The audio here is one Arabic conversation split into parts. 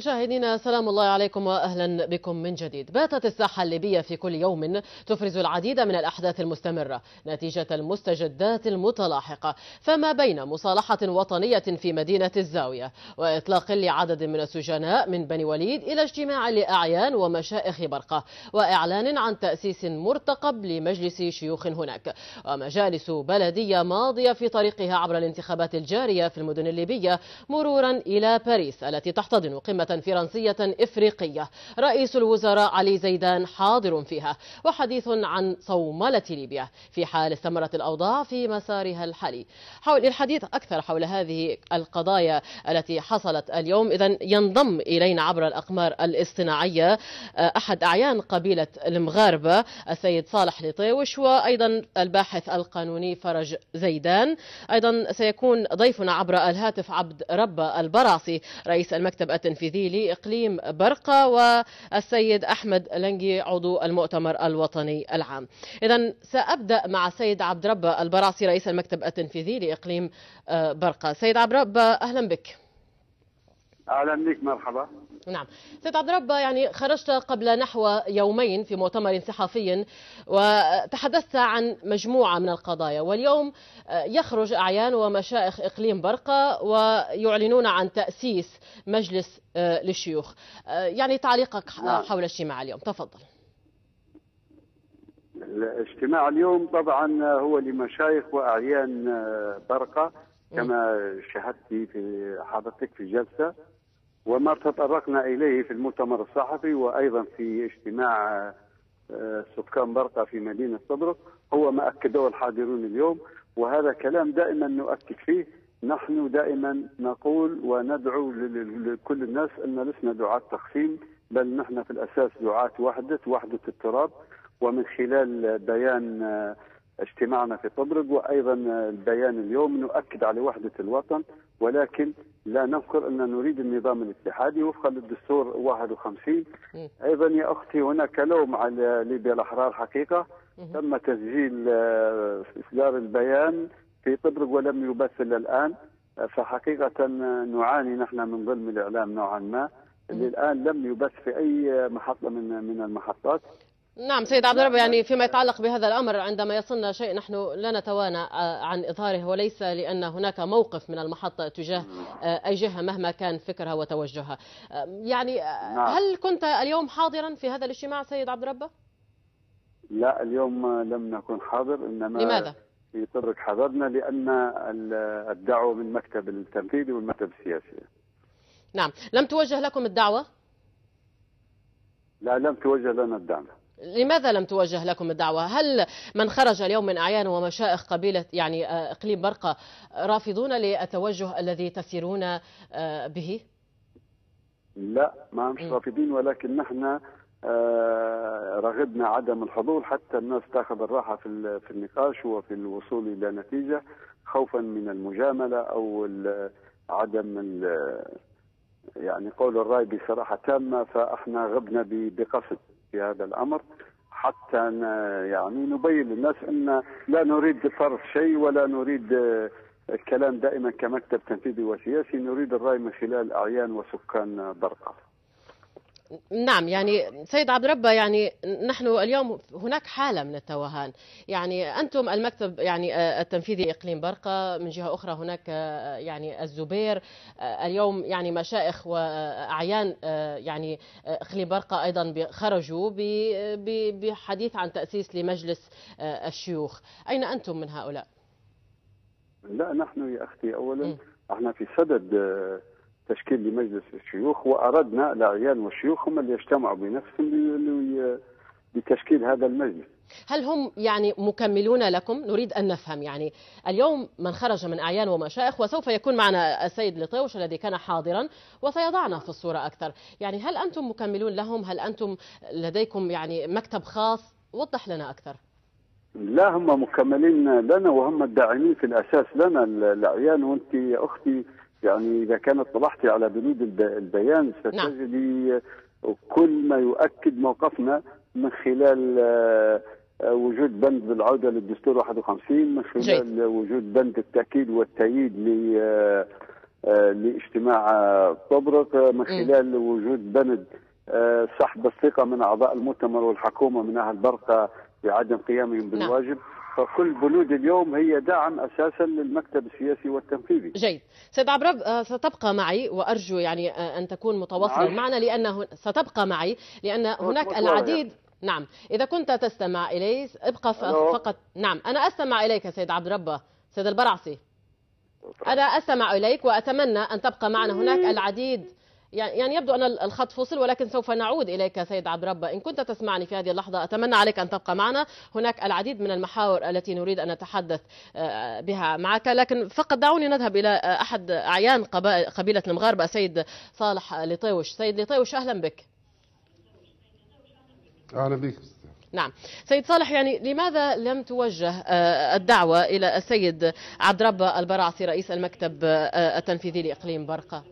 مشاهدينا سلام الله عليكم واهلا بكم من جديد. باتت الساحة الليبية في كل يوم تفرز العديد من الأحداث المستمرة نتيجة المستجدات المتلاحقة، فما بين مصالحة وطنية في مدينة الزاوية وإطلاق لعدد من السجناء من بني وليد إلى اجتماع لأعيان ومشائخ برقة وإعلان عن تأسيس مرتقب لمجلس شيوخ هناك، ومجالس بلدية ماضية في طريقها عبر الانتخابات الجارية في المدن الليبية مرورا إلى باريس التي تحتضن فرنسية إفريقية. رئيس الوزراء علي زيدان حاضر فيها. وحديث عن صوملة ليبيا في حال استمرت الأوضاع في مسارها الحالي. حول الحديث أكثر حول هذه القضايا التي حصلت اليوم. إذا ينضم إلينا عبر الأقمار الاصطناعية أحد أعيان قبيلة المغاربة السيد صالح لطيوش وأيضا الباحث القانوني فرج زيدان. أيضا سيكون ضيفنا عبر الهاتف عبد رب البراصي رئيس المكتب التنفيذي لإقليم برقة والسيد أحمد لنجي عضو المؤتمر الوطني العام. إذا سأبدأ مع السيد عبد رب البراصي رئيس المكتب التنفيذي لإقليم برقة. سيد عبد رب أهلا بك. أهلا بك مرحبا. نعم. سيد عبد رب يعني خرجت قبل نحو يومين في مؤتمر صحفي وتحدثت عن مجموعة من القضايا واليوم يخرج أعيان ومشائخ إقليم برقة ويعلنون عن تأسيس مجلس للشيوخ. يعني تعليقك حول الاجتماع اليوم. تفضل. الاجتماع اليوم طبعا هو لمشايخ وأعيان برقة كما شاهدت في حضرتك في جلسة. وما تطرقنا إليه في المؤتمر الصحفي وأيضا في اجتماع سكان برقة في مدينة طبرق هو ما أكده الحاضرون اليوم وهذا كلام دائما نؤكد فيه. نحن دائما نقول وندعو لكل الناس أن لسنا دعاة تقسيم بل نحن في الأساس دعاة وحدة وحدة التراب ومن خلال بيان اجتماعنا في طبرق وأيضا البيان اليوم نؤكد على وحدة الوطن ولكن لا نذكر أن نريد النظام الاتحادي. وفقا للدستور 51 أيضا يا أختي هناك لوم على ليبيا الأحرار حقيقة. تم تسجيل إصدار البيان في طبرق ولم يبث إلا الآن. فحقيقة نعاني نحن من ظلم الإعلام نوعا ما. اللي الآن لم يبث في أي محطة من من المحطات. نعم سيد عبد الرب يعني فيما يتعلق بهذا الأمر عندما يصلنا شيء نحن لا نتوانى عن إظهاره وليس لأن هناك موقف من المحطه تجاه أي جهة مهما كان فكرها وتوجهها. يعني هل كنت اليوم حاضرا في هذا الاجتماع سيد عبد الرب؟ لا اليوم لم نكن حاضر إنما لماذا؟ في طرق حضرنا لأن الدعوة من المكتب التنفيذي والمكتب السياسي. نعم، لم توجه لكم الدعوة؟ لا لم توجه لنا الدعوة. لماذا لم توجه لكم الدعوة؟ هل من خرج اليوم من أعيان ومشائخ قبيلة يعني إقليم برقة رافضون للتوجه الذي تسيرون به؟ لا ما مش رافضين ولكن نحن رغبنا عدم الحضور حتى الناس تاخذ الراحة في في النقاش وفي الوصول إلى نتيجة خوفا من المجاملة أو عدم يعني قول الرأي بصراحة تامة فإحنا غبنا بقصد في هذا الأمر حتى يعني نبين للناس أن لا نريد فرض شيء ولا نريد الكلام دائما كمكتب تنفيذي وسياسي نريد الرأي من خلال أعيان وسكان برقة. نعم يعني سيد عبد ربه يعني نحن اليوم هناك حالة من التوهان. يعني أنتم المكتب يعني التنفيذي إقليم برقة من جهة أخرى هناك يعني الزبير اليوم يعني مشائخ وأعيان يعني إقليم برقة أيضا خرجوا بحديث عن تأسيس لمجلس الشيوخ. أين أنتم من هؤلاء؟ لا نحن يا أختي أولا إحنا في صدد تشكيل لمجلس الشيوخ وأردنا الأعيان والشيوخ هم اللي يجتمعوا بنفسهم لتشكيل هذا المجلس. هل هم يعني مكملون لكم؟ نريد أن نفهم يعني اليوم من خرج من أعيان ومشائخ وسوف يكون معنا السيد لطيوش الذي كان حاضرا وسيضعنا في الصورة أكثر، يعني هل أنتم مكملون لهم؟ هل أنتم لديكم يعني مكتب خاص؟ وضح لنا أكثر. لا هم مكملين لنا وهم الداعمين في الأساس لنا الأعيان وأنت يا أختي يعني إذا كانت طلعتي على بنود البيان ستجدي كل ما يؤكد موقفنا من خلال وجود بند بالعودة للدستور 51 من خلال جيد. وجود بند التأكيد والتأييد آه، لاجتماع آه، طبرق آه، من خلال وجود بند آه، سحب الثقة من أعضاء المؤتمر والحكومة من أهل برقة بعدم قيامهم بالواجب. فكل بنود اليوم هي دعم أساسا للمكتب السياسي والتنفيذي. جيد. سيد عبرب آه، ستبقى معي وأرجو يعني آه، أن تكون متواصلا معك. معنا هن- ستبقى معي لأن هناك. العديد نعم. إذا كنت تستمع إلي ابقى. فقط نعم. أنا أستمع إليك سيد عبد ربه سيد البرعسي. أنا أستمع إليك وأتمنى أن تبقى معنا. هناك العديد يعني يعني يبدو أن الخط فصل ولكن سوف نعود إليك سيد عبد ربه. إن كنت تسمعني في هذه اللحظة أتمنى عليك أن تبقى معنا. هناك العديد من المحاور التي نريد أن نتحدث آه، بها معك. لكن فقط دعوني نذهب إلى آه، أحد أعيان قبيلة المغاربة سيد صالح لطيوش. سيد لطيوش أهلا بك. أهلا بك نعم. سيد صالح يعني لماذا لم توجه آه، الدعوة إلى السيد عبد ربه البرعسي رئيس المكتب التنفيذي لإقليم برقة؟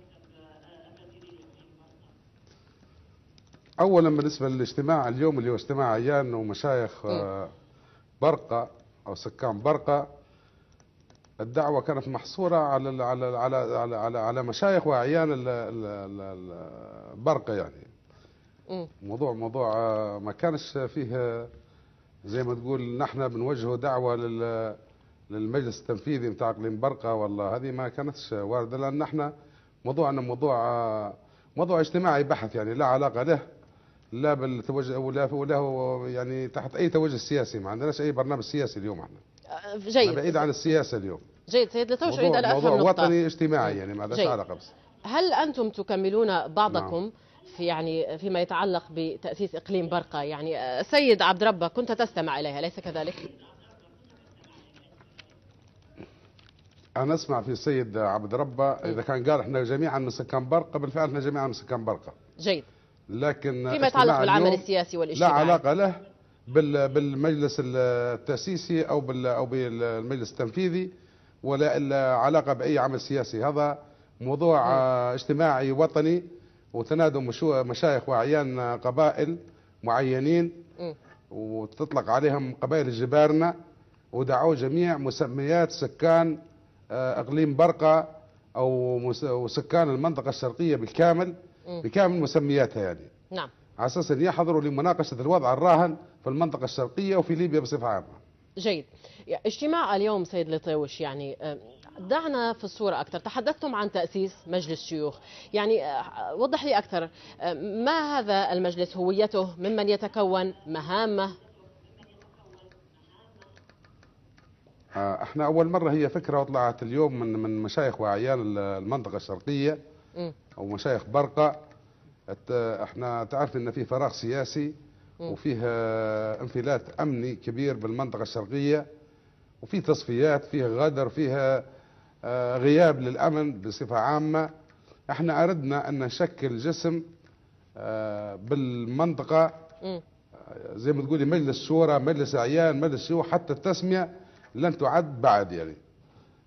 اولا بالنسبة للاجتماع اليوم اللي هو اجتماع عيان ومشايخ آه، برقة أو سكان برقة الدعوة كانت محصورة على على على على على, على مشايخ واعيان برقة يعني. موضوع موضوع آه، ما كانش فيه آه، زي ما تقول نحن بنوجهوا دعوة لل للمجلس التنفيذي بتاع إقليم برقة والله. هذه ما كانتش واردة لأن إحنا موضوعنا موضوع موضوع اجتماعي بحث يعني لا علاقة له. لا بالتوجه ولا ولا يعني تحت أي توجه سياسي ما عندناش أي برنامج سياسي اليوم إحنا. آه، جيد. بعيد عن السياسة اليوم. جيد. سيد لطيوش أريد موضوع, أن أفهم موضوع نقطة. وطني اجتماعي يعني ما جيد. علاقة بس. هل أنتم تكملون بعضكم نعم. في يعني فيما يتعلق بتأسيس إقليم برقة؟ يعني آه، السيد عبد ربه كنت تستمع إليها ليس كذلك؟ أنا أسمع في السيد عبد ربه إذا كان قال إحنا جميعا من سكان برقة بالفعل إحنا جميعا من سكان برقة. جيد. لكن فيما يتعلق بالعمل السياسي لا والاجتماعي علاقة له بال- بالمجلس التأسيسي أو أو بالمجلس التنفيذي ولا إلا علاقة بأي عمل سياسي هذا موضوع اجتماعي وطني وتنادوا مشايخ وأعيان قبائل معينين. وتطلق عليهم قبائل الجبارنة ودعوا جميع مسميات سكان آه، إقليم برقة أو وسكان المنطقة الشرقية بالكامل. بكامل مسمياتها يعني. نعم. على أساس أن يحضروا لمناقشة الوضع الراهن في المنطقة الشرقية وفي ليبيا بصفة عامة. جيد. اجتماع اليوم سيد لطيوش يعني دعنا في الصورة أكثر. تحدثتم عن تأسيس مجلس شيوخ. يعني وضح لي أكثر ما هذا المجلس؟ هويته؟ ممن يتكون؟ مهامه؟ آه، إحنا أول مرة هي فكرة وطلعت اليوم من من مشايخ وأعيان ال- المنطقة الشرقية. مم. أو مشايخ برقة إحنا تعرف إن في فراغ سياسي. وفيه آه، انفلات أمني كبير بالمنطقة الشرقية وفي تصفيات فيه غدر فيها آه، غياب للأمن بصفة عامة إحنا أردنا أن نشكل جسم آه، بالمنطقة. زي ما تقولي مجلس شورى مجلس أعيان مجلس شيوخ حتى التسمية لن تعد بعد يعني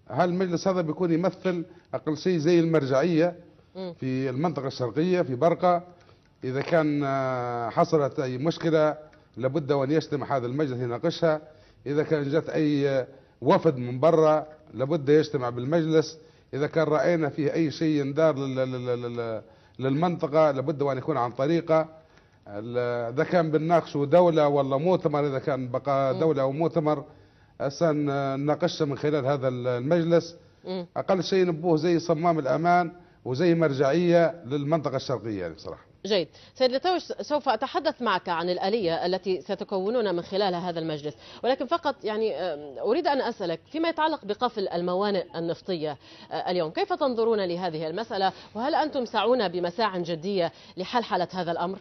هالمجلس هذا بيكون يمثل أقل شيء زي المرجعية. في المنطقة الشرقية في برقة. إذا كان آه، حصلت أي مشكلة لابد وان يجتمع هذا المجلس يناقشها. إذا كان جت أي آه، وفد من برا لابد يجتمع بالمجلس. إذا كان رأينا فيه أي شيء يندار لل- لل- لل- للمنطقة لابد وان يكون عن طريقة. ال- إذا كان بنناقشوا دولة ولا مؤتمر. إذا كان بقى دولة أو مؤتمر هسه نناقشها من خلال هذا المجلس. أقل شيء نبوه زي صمام الأمان. وزي مرجعية للمنطقة الشرقية يعني بصراحة. جيد. سيد لطوش سوف أتحدث معك عن الآلية التي ستكونون من خلالها هذا المجلس. ولكن فقط يعني أريد أن أسألك فيما يتعلق بقفل الموانئ النفطية اليوم. كيف تنظرون لهذه المسألة؟ وهل أنتم سعون بمساع جدية لحلحلة هذا الأمر؟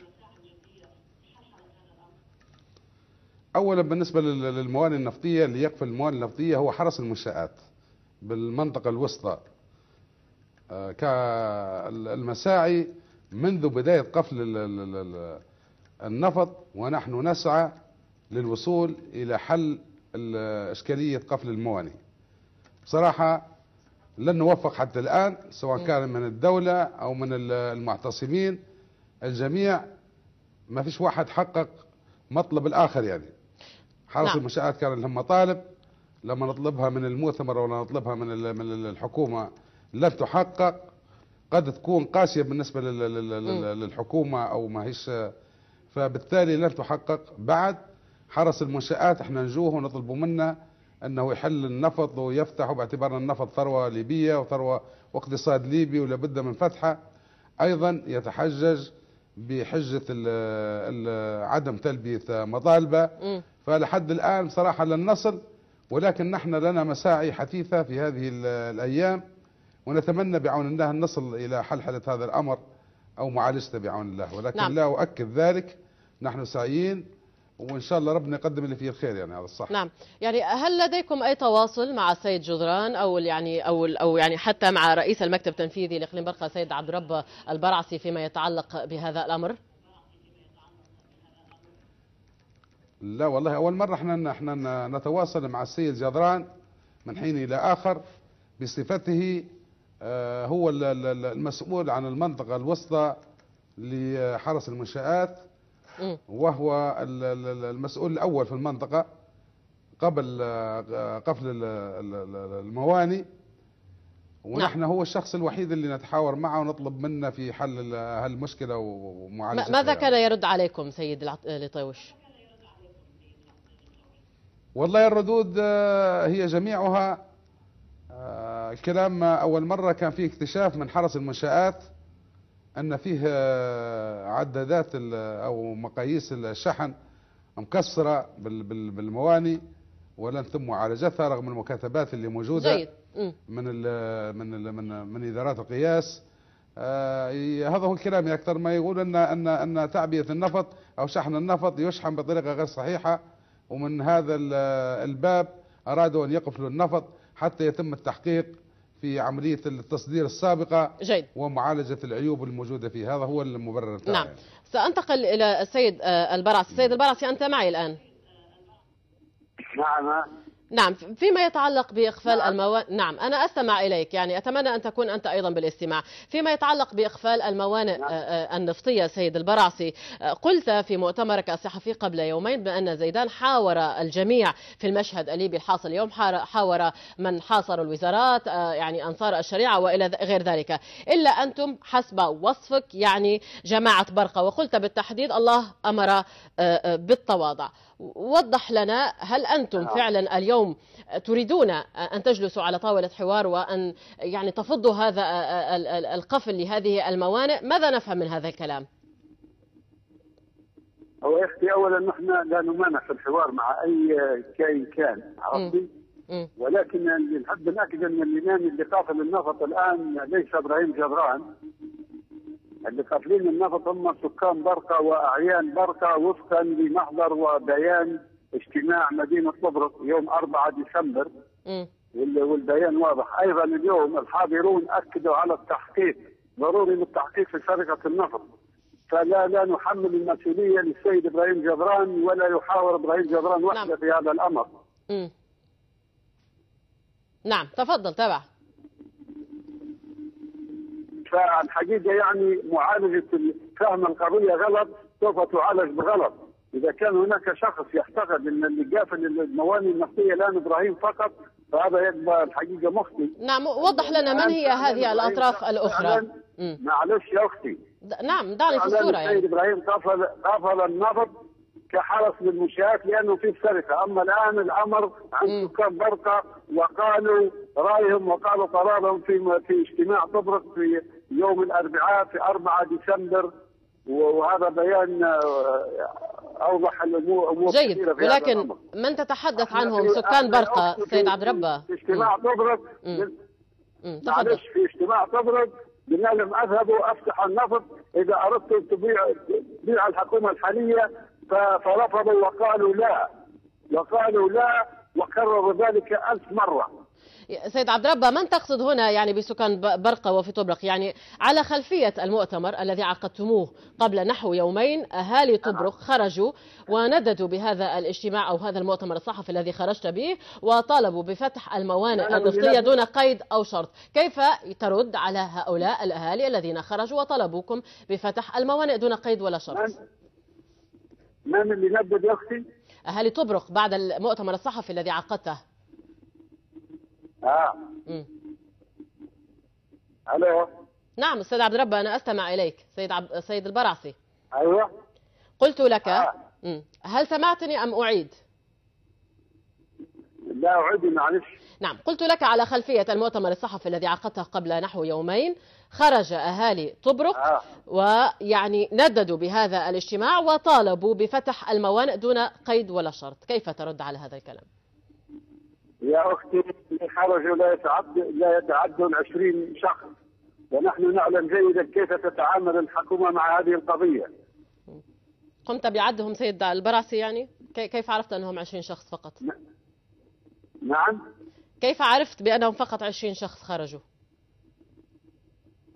اولا بالنسبة لل- للموانئ النفطية اللي يقفل الموانئ النفطية هو حرس المنشآت بالمنطقة الوسطى. كالمساعي منذ بداية قفل ال- ال- ال- النفط ونحن نسعى للوصول إلى حل ال- إشكالية قفل الموانئ. بصراحه لن نوفق حتى الآن سواء كان من الدولة أو من ال- المعتصمين الجميع. ما فيش واحد حقق مطلب الآخر يعني. حرس نعم. المنشآت كان لهم مطالب لما نطلبها من المؤتمر ولا نطلبها من ال- من ال- لن تحقق قد تكون قاسية بالنسبة للحكومة أو ما هيش. فبالتالي لن تحقق. بعد حرس المنشآت إحنا نجوه ونطلبوا منه إنه يحل النفط ويفتح باعتبار النفط ثروة ليبية وثروة واقتصاد ليبي ولابد من فتحه. أيضا يتحجج بحجة عدم تلبية مطالبه. فلحد الآن صراحة لن نصل ولكن نحن لنا مساعي حثيثة في هذه الأيام. ونتمنى بعون الله أن نصل إلى حلحلة هذا الأمر أو معالجته بعون الله. ولكن نعم. لا أؤكد ذلك. نحن سعيين. وإن شاء الله ربنا يقدم اللي فيه الخير يعني هذا الصح. نعم. يعني هل لديكم أي تواصل مع السيد جدران أو يعني أو أو يعني حتى مع رئيس المكتب التنفيذي لإقليم برقة السيد عبد الرب البرعسي فيما يتعلق بهذا الأمر؟ لا والله أول مرة إحنا إحنا نتواصل مع السيد جدران من حين إلى آخر بصفته هو المسؤول عن المنطقة الوسطى لحرس المنشآت وهو المسؤول الأول في المنطقة قبل قفل المواني ونحن نعم. هو الشخص الوحيد اللي نتحاور معه ونطلب منه في حل هالمشكلة ومعالجتها ماذا كان يرد عليكم سيد لطيوش؟ والله الردود آه، هي جميعها آه، كلام أول مرة كان فيه اكتشاف من حرس المنشآت أن فيه عدادات أو مقاييس الشحن مكسرة بالمواني ولن تم معالجتها رغم المكاتبات اللي موجودة جيد. من ال من ال من من إدارات القياس. آه هذا هو الكلام أكثر. ما يقول أن أن أن تعبئة النفط أو شحن النفط يشحن بطريقة غير صحيحة ومن هذا الباب أرادوا أن يقفلوا النفط حتى يتم التحقيق في عملية التصدير السابقة جيد. ومعالجة العيوب الموجودة فيه. هذا هو المبرر نعم. يعني. سأنتقل إلى السيد آه، البرعسي السيد البرعسي أنت معي الآن؟ نعم. نعم فيما يتعلق بإخفال نعم. الموانئ نعم أنا أستمع إليك يعني أتمنى أن تكون أنت أيضا بالاستماع فيما يتعلق بإخفال الموانئ نعم. آه، آه، النفطية سيد البرعسي آه، قلت في مؤتمرك الصحفي قبل يومين بأن زيدان حاور الجميع في المشهد الليبي الحاصل اليوم حاور من حاصروا الوزارات يعني أنصار الشريعة وإلى غير ذلك إلا أنتم حسب وصفك يعني جماعة برقة وقلت بالتحديد الله أمر بالتواضع وضح لنا هل أنتم نعم. فعلا اليوم تريدون أن تجلسوا على طاولة حوار وأن يعني تفضوا هذا القفل لهذه الموانئ؟ ماذا نفهم من هذا الكلام؟ هو يا أختي اولا نحن لا نمانع في الحوار مع أي كائن كان عربي ولكن نحب ناكد أن اللي قافل النفط الآن ليس إبراهيم جبران. اللي قافلين النفط هم سكان برقة وأعيان برقة وفقا لمحضر وبيان. اجتماع مدينة طبرق يوم 4 ديسمبر والبيان واضح أيضا اليوم الحاضرون أكدوا على التحقيق ضروري للتحقيق في سرقة النفط فلا لا نحمل المسؤولية للسيد إبراهيم جبران ولا يحاور إبراهيم جبران وحده نعم. في هذا الأمر. م. نعم تفضل تبع. فالحقيقة يعني معالجة فهم القضية غلط سوف تعالج بغلط إذا كان هناك شخص يعتقد إن اللي قافل المواني النفطية الان إبراهيم فقط فهذا يبقى الحقيقة مخطئ. نعم وضح لنا من هي هذه الأطراف الأخرى؟ معلش يا أختي. نعم دعني في الصورة يعني. إبراهيم قفل قفل النفط كحرس للمنشآت لأنه في سرقه، أما الآن الأمر عن سكان برقة وقالوا رأيهم وقالوا قرارهم في في اجتماع طبرق في يوم الأربعاء في 4 ديسمبر وهذا بيان آه، أوضح الأمور جيد. ولكن من تتحدث عنهم؟ سكان برقة سيد عبد ربه. في اجتماع طبرق معلش في اجتماع طبرق قلنا لهم اذهبوا افتحوا النفط إذا اردتم تبيع تبيع الحكومة الحالية فرفضوا وقالوا لا. وقالوا لا وكرروا ذلك ألف مرة. سيد عبد ربه من تقصد هنا يعني بسكان برقة وفي طبرق؟ يعني على خلفية المؤتمر الذي عقدتموه قبل نحو يومين أهالي طبرق خرجوا ونددوا بهذا الاجتماع أو هذا المؤتمر الصحفي الذي خرجت به وطالبوا بفتح الموانئ النفطية دون قيد أو شرط. كيف ترد على هؤلاء الأهالي الذين خرجوا وطلبوكم بفتح الموانئ دون قيد ولا شرط؟ من اللي ندد يا أختي؟ أهالي طبرق بعد المؤتمر الصحفي الذي عقدته. آه م. ألو نعم أستاذ عبد الرب أنا أستمع إليك سيد عب... سيد البرعسي أيوه قلت لك آه. مم. هل سمعتني أم أعيد لا أعيد معلش نعم قلت لك على خلفية المؤتمر الصحفي الذي عقدته قبل نحو يومين خرج أهالي طبرق آه. ويعني نددوا بهذا الاجتماع وطالبوا بفتح الموانئ دون قيد ولا شرط كيف ترد على هذا الكلام يا أختي اللي خرجوا لا يتعد لا يتعدون 20 شخص. ونحن نعلم جيدا كيف تتعامل الحكومة مع هذه القضية. قمت بعدهم سيد البرعسي يعني؟ كي- كيف عرفت أنهم 20 شخص فقط؟ نعم. كيف عرفت بأنهم فقط 20 شخص خرجوا؟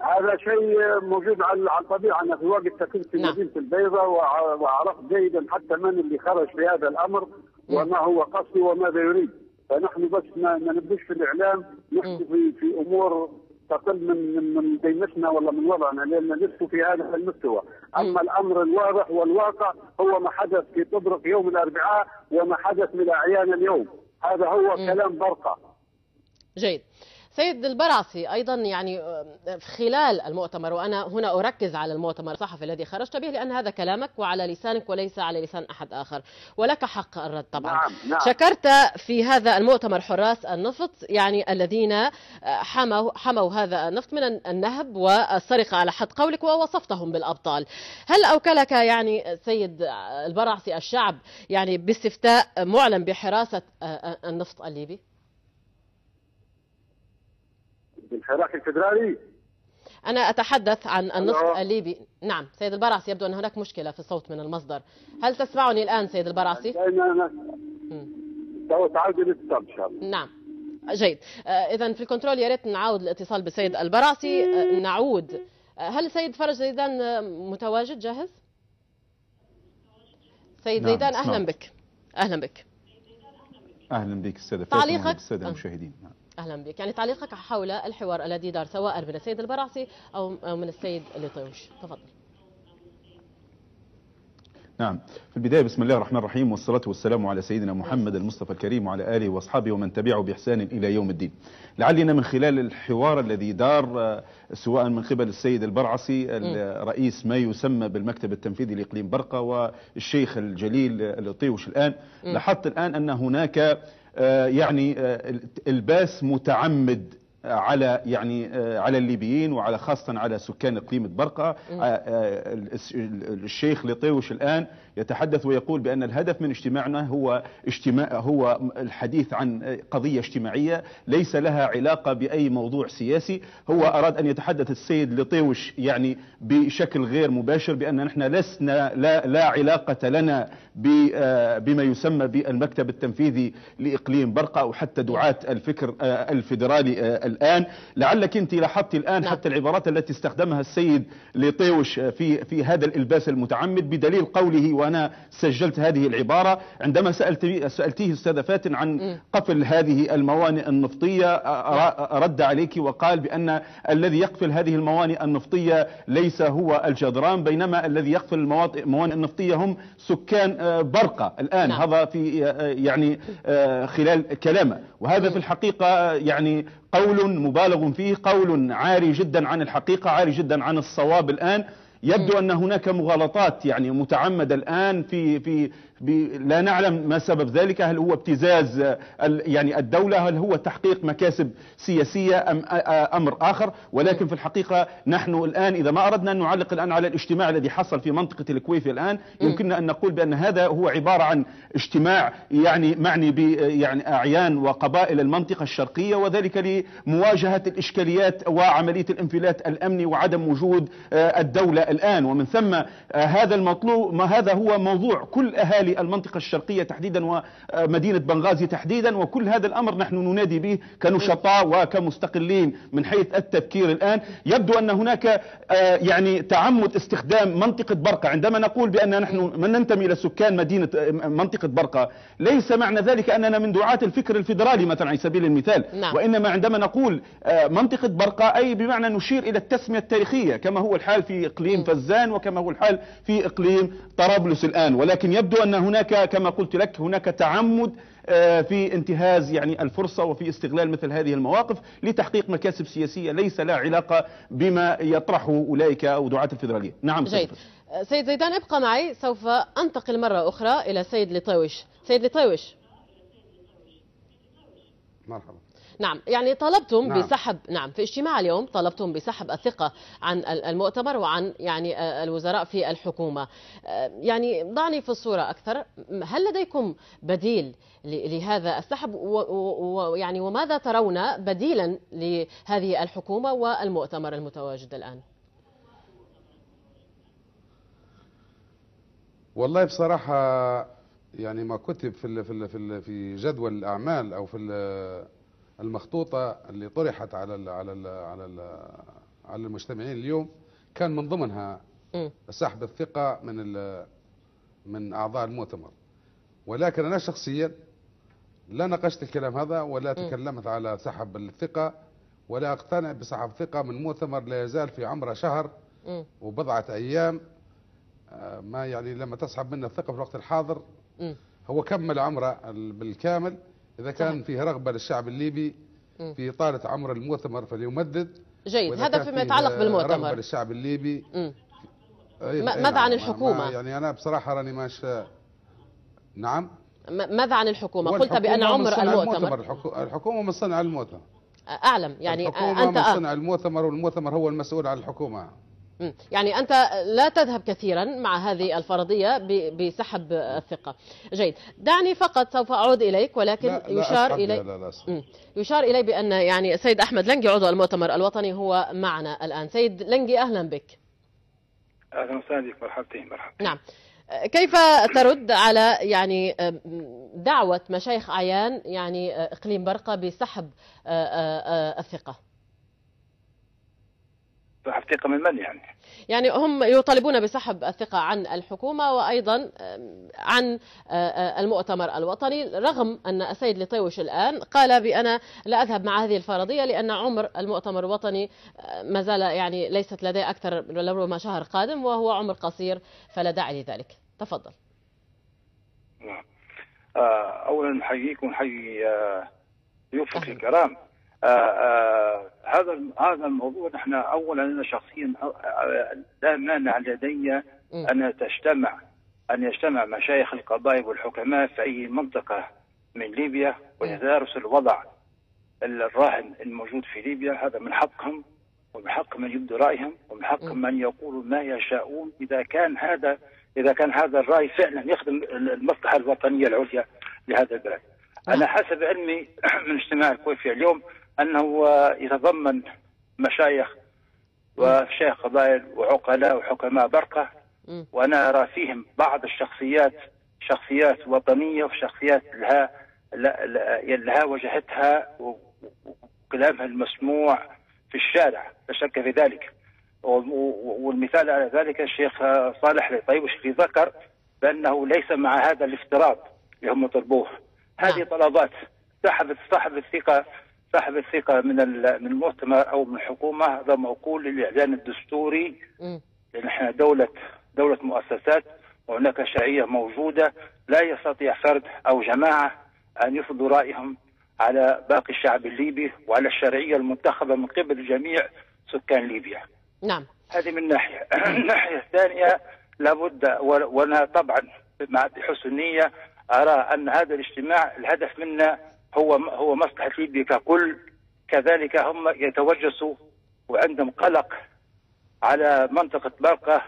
هذا شيء موجود على الطبيعة. أنا في وقت كنت في نعم. مدينة البيضاء وع- وعرفت جيدا حتى من اللي خرج في هذا الأمر وما هو قصده وماذا يريد. فنحن بس ما نبدوش في الإعلام نحكي في في أمور تقل من من من قيمتنا ولا من وضعنا لأن لسه في هذا المستوى، أما الأمر الواضح والواقع هو ما حدث في طبرق يوم الأربعاء وما حدث من اعيان اليوم، هذا هو كلام برقه. جيد. سيد البرعسي أيضا يعني آه، خلال المؤتمر وأنا هنا أركز على المؤتمر الصحفي الذي خرجت به لأن هذا كلامك وعلى لسانك وليس على لسان أحد آخر. ولك حق الرد طبعا. نعم، نعم. شكرت في هذا المؤتمر حراس النفط يعني الذين آه، حموا حموا هذا النفط من النهب والسرقه على حد قولك ووصفتهم بالأبطال. هل أوكلك يعني سيد البرعسي الشعب يعني باستفتاء معلن بحراسة آه، النفط الليبي؟ بالحراك الفدرالي أنا أتحدث عن ألو. الليبي نعم سيد البرعسي يبدو أن هناك مشكلة في الصوت من المصدر هل تسمعني الآن سيد أنا الله. نعم جيد إذا في الكنترول يا ريت نعاود الاتصال بالسيد البرعسي آه، نعود آه، هل السيد فرج زيدان آه، متواجد جاهز؟ سيد نعم، زيدان أهلا. بك أهلا بك أهلا بك أستاذ تعليقك؟ آه. المشاهدين نعم. أهلا بك. يعني تعليقك حول الحوار الذي دار سواء من السيد البرعسي أو من السيد لطيوش. تفضل. نعم. في البداية بسم الله الرحمن الرحيم والصلاة والسلام على سيدنا محمد المصطفى الكريم وعلى آله وأصحابه ومن تبعه بإحسان إلى يوم الدين. لعلنا من خلال الحوار الذي دار آه، سواء من قبل السيد البرعسي الرئيس ما يسمى بالمكتب التنفيذي لإقليم برقة والشيخ الجليل آه، الطيوش الآن لاحظت الآن أن هناك آه، يعني آه، الباس متعمد على يعني آه، على الليبيين وعلى خاصة على سكان إقليم برقة آه، آه، الشيخ لطيوش الآن يتحدث ويقول بأن الهدف من اجتماعنا هو اجتماع هو الحديث عن قضية اجتماعية ليس لها علاقة بأي موضوع سياسي. هو أراد أن يتحدث السيد لطيوش يعني بشكل غير مباشر بأن نحن لسنا لا, لا علاقة لنا بما يسمى بالمكتب التنفيذي لإقليم برقة أو حتى دعاة الفكر الفيدرالي الآن. لعلك أنت لاحظت الآن نعم. حتى العبارات التي استخدمها السيد لطيوش في في هذا الإلباس المتعمد بدليل قوله وأنا سجلت هذه العبارة. عندما سألت سألتيه أستاذ فاتن عن قفل هذه الموانئ النفطية أ- رد عليك وقال بأن الذي يقفل هذه الموانئ النفطية ليس هو الجدران بينما الذي يقفل الموانئ النفطية هم سكان برقة. الآن نعم. هذا في يعني خلال كلامه. وهذا في الحقيقة آه، يعني قول مبالغ فيه قول عاري جدا عن الحقيقة عاري جدا عن الصواب الآن. يبدو أن هناك مغالطات يعني متعمدة الآن في في لا نعلم ما سبب ذلك. هل هو ابتزاز آه، يعني الدولة؟ هل هو تحقيق مكاسب سياسية أم آ- آ- أمر آخر؟ ولكن في الحقيقة نحن الآن إذا ما أردنا أن نعلق الآن على الاجتماع الذي حصل في منطقة الكويفي الآن يمكننا أن نقول بأن هذا هو عبارة عن اجتماع يعني معني ب يعني أعيان وقبائل المنطقة الشرقية وذلك لمواجهة الإشكاليات وعملية الانفلات الأمني وعدم وجود آه، الدولة الآن. ومن ثم آه، هذا المطلوب ما هذا هو موضوع كل أهالي المنطقة الشرقية تحديدا ومدينة بنغازي تحديدا وكل هذا الأمر نحن ننادي به كنشطاء وكمستقلين. من حيث التفكير الآن يبدو أن هناك آه، يعني تعمد استخدام منطقة برقة. عندما نقول بأن نحن من ننتمي إلى سكان مدينة آه، منطقة برقة ليس معنى ذلك أننا من دعاة الفكر الفيدرالي مثلا على سبيل المثال. نعم. وإنما عندما نقول آه، منطقة برقة أي بمعنى نشير إلى التسمية التاريخية كما هو الحال في إقليم فزان وكما هو الحال في إقليم طرابلس الآن. ولكن يبدو أن هناك كما قلت لك هناك تعمد آه، في انتهاز يعني الفرصة وفي استغلال مثل هذه المواقف لتحقيق مكاسب سياسية ليس لها علاقة بما يطرحه أولئك أو دعاة الفيدرالية. نعم جيد. سيد زيدان ابقى معي. سوف أنتقل مرة أخرى إلى سيد لطيوش سيد لطيوش مرحبا. نعم يعني طلبتم نعم. بسحب نعم في اجتماع اليوم طلبتم بسحب الثقة عن ال- المؤتمر وعن يعني الوزراء في الحكومة. آه، يعني ضعني في الصورة أكثر. هل لديكم بديل لهذا السحب؟ ويعني وماذا ترون بديلا لهذه الحكومة والمؤتمر المتواجد الآن؟ والله بصراحة يعني ما كتب في ال في ال في ال في جدول الأعمال أو في ال- المخطوطة اللي طرحت على ال على ال على ال على المجتمعين اليوم كان من ضمنها. سحب الثقة من من أعضاء المؤتمر ولكن أنا شخصيا لا ناقشت الكلام هذا ولا تكلمت على سحب الثقة ولا أقتنع بسحب ثقة من مؤتمر لا يزال في عمره شهر مم. وبضعة أيام آه، ما يعني لما تسحب منه الثقة في الوقت الحاضر. هو كمل عمره ال- بالكامل إذا كان. فيه رغبة للشعب الليبي. في إطالة عمر المؤتمر فليمدد جيد هذا فيما يتعلق رغبة بالمؤتمر للشعب الليبي ماذا نعم. عن ما- الحكومة؟ يعني أنا بصراحة راني ماش نعم ماذا عن الحكومة قلت بأن عمر المؤتمر الحكو- الحكومة من صنع المؤتمر أعلم يعني الحكومة أنت من. صنع المؤتمر والمؤتمر هو المسؤول عن الحكومة. يعني أنت لا تذهب كثيرا مع هذه الفرضية بسحب الثقة. جيد. دعني فقط سوف أعود إليك ولكن لا لا يشار إلي لا لا لا. يشار إلي بأن يعني سيد أحمد لنجي عضو المؤتمر الوطني هو معنا الآن. سيد لنجي أهلا بك. أهلا وسهلا بك. مرحبتين مرحبتين. نعم. كيف ترد على يعني دعوة مشايخ أعيان يعني إقليم برقة بسحب الثقة؟ حقيقة من من يعني؟ يعني هم يطالبون بسحب الثقة عن الحكومة وأيضا عن المؤتمر الوطني رغم أن السيد لطيوش الآن قال بأنا لا أذهب مع هذه الفرضية لأن عمر المؤتمر الوطني ما زال يعني ليست لديه أكثر ربما شهر قادم وهو عمر قصير فلا داعي لذلك تفضل نعم. آه، أولا نحييكم ونحيي ضيوفك الكرام هذا هذا الموضوع نحن اولا أنا شخصيا آه، آه، لا مانع لدي أن تجتمع أن يجتمع مشايخ القبائل والحكماء في أي منطقة من ليبيا ويدارسوا الوضع الراهن الموجود في ليبيا هذا من حقهم ومن حق من يبدو رأيهم ومن حق من يقولوا ما يشاءون. إذا كان هذا إذا كان هذا الرأي فعلا يخدم المصلحة الوطنية العليا لهذا البلد. أنا حسب علمي من اجتماع الكويفي اليوم أنه يتضمن مشايخ وشيخ قبائل وعقلاء وحكماء برقة وأنا أرى فيهم بعض الشخصيات شخصيات وطنية وشخصيات لها لها وجهتها وكلامها المسموع في الشارع لا شك في ذلك. والمثال على ذلك الشيخ صالح الطيبش اللي ذكر بأنه ليس مع هذا الافتراض اللي هم طلبوه. هذه طلبات. سحب سحب الثقة سحب الثقة من من المؤتمر أو من الحكومة هذا موكول للإعلان الدستوري لأن إحنا دوله دولة مؤسسات وهناك شرعيه موجودة لا يستطيع فرد أو جماعة أن يفرضوا رأيهم على باقي الشعب الليبي وعلى الشرعية المنتخبة من قبل جميع سكان ليبيا. نعم. هذه من ناحية، الناحيه الثانية لابد وأنا طبعا مع بحسن نيه أرى أن هذا الاجتماع الهدف منه هو هو مصلحة ليبيا ككل كذلك هم يتوجسوا وعندهم قلق على منطقة برقة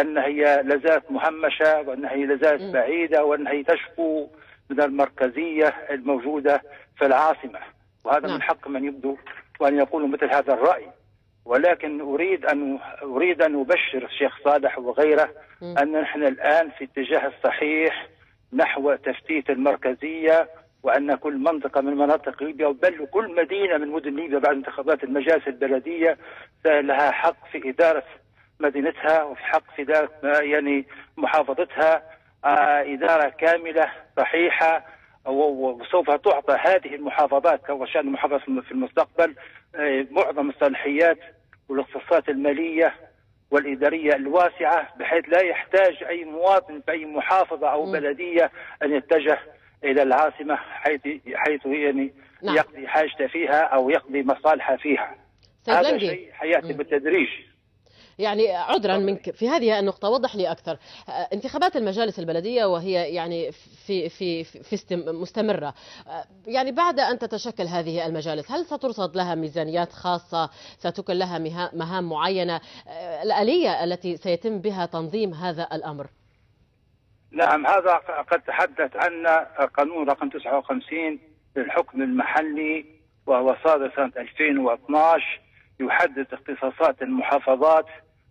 أن هي لازالت مهمشه وأن هي لازالت بعيدة وأن هي تشكو من المركزية الموجودة في العاصمة. وهذا من حق من يبدو وأن يقولوا مثل هذا الرأي. ولكن أريد أن أريد أن أبشر الشيخ صالح وغيره أن نحن الآن في اتجاه الصحيح نحو تفتيت المركزية وأن كل منطقة من مناطق ليبيا بل كل مدينة من مدن ليبيا بعد انتخابات المجالس البلدية لها حق في إدارة مدينتها وفي حق في إدارة يعني محافظتها آه إدارة كاملة صحيحة وسوف تعطى هذه المحافظات كشان المحافظة في المستقبل آه معظم الصلاحيات والاختصاصات المالية والإدارية الواسعة بحيث لا يحتاج أي مواطن في أي محافظة أو. بلدية أن يتجه إلى العاصمة حيث حيث يعني نعم. يقضي حاجته فيها أو يقضي مصالحه فيها. هذا شيء حياتي. بالتدريج. يعني عذرا منك. في هذه النقطة وضح لي أكثر. آه، انتخابات المجالس البلدية وهي يعني في في في استم- مستمرة. آه، يعني بعد أن تتشكل هذه المجالس هل سترصد لها ميزانيات خاصة؟ ستكون لها مها- مهام معينة؟ آه، الآلية التي سيتم بها تنظيم هذا الأمر؟ نعم هذا قد تحدث عن قانون رقم 59 للحكم المحلي وهو صادر سنة 2012 يحدد اختصاصات المحافظات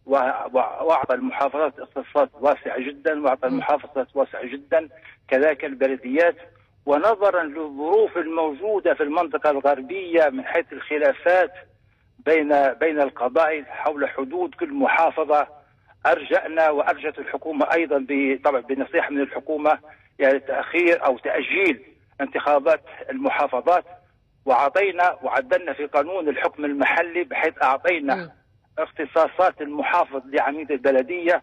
و- و- وأعطى المحافظات اختصاصات واسعة جدا وأعطى المحافظات واسعة جدا كذلك البلديات. ونظرا للظروف الموجودة في المنطقة الغربية من حيث الخلافات بين بين القبائل حول حدود كل محافظة أرجأنا وأرجت الحكومة أيضا ب- طبعا بنصيحة من الحكومة يعني تأخير أو تأجيل انتخابات المحافظات. وأعطينا وعدلنا في قانون الحكم المحلي بحيث مم. أعطينا اختصاصات المحافظ لعميد البلدية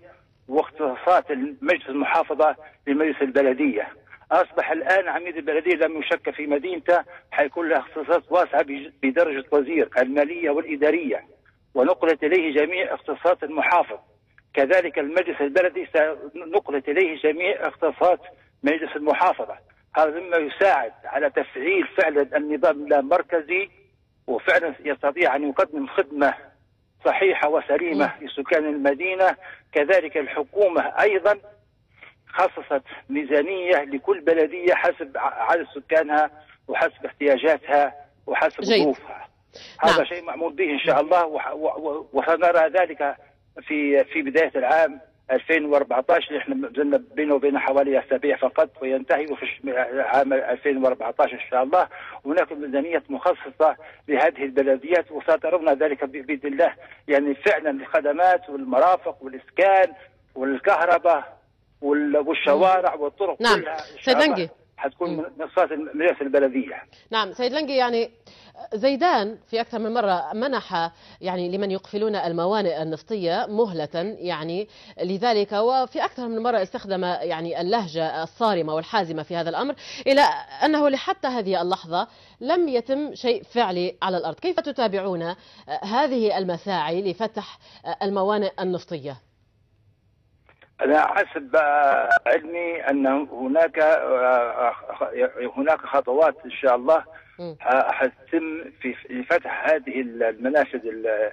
واختصاصات مجلس المحافظة لمجلس البلدية. أصبح الآن عميد البلدية لم يشك في مدينته حيكون له اختصاص واسعة بج- بدرجة وزير المالية والإدارية. ونقلت إليه جميع اختصاصات المحافظ. كذلك المجلس البلدي نقلت إليه جميع اختصاصات مجلس المحافظة هذا مما يساعد على تفعيل فعلا النظام اللامركزي وفعلا يستطيع أن يقدم خدمة صحيحة وسليمة لسكان المدينة كذلك الحكومة أيضا خصصت ميزانية لكل بلدية حسب عدد سكانها وحسب احتياجاتها وحسب. ظروفها هذا نعم. شيء معمول به إن شاء الله وسنرى ذلك في في بداية العام 2014 اللي إحنا زلنا بينه وبين حوالي أسابيع فقط وينتهي في عام 2014 إن شاء الله. هناك ميزانية مخصصة لهذه البلديات وسترون ذلك باذن الله. يعني فعلا الخدمات والمرافق والإسكان والكهرباء وال- والشوارع والطرق نعم. كلها حتكون من المجالس البلدية. نعم سيد لنجي يعني زيدان في أكثر من مرة منح يعني لمن يقفلون الموانئ النفطية مهلة يعني لذلك وفي أكثر من مرة استخدم يعني اللهجة الصارمة والحازمة في هذا الأمر إلى أنه لحتى هذه اللحظة لم يتم شيء فعلي على الأرض. كيف تتابعون هذه المساعي لفتح الموانئ النفطية؟ أنا حسب آه، علمي أن هناك آه، هناك خطوات إن شاء الله. آه، حتتم في فتح هذه المنافذ ال-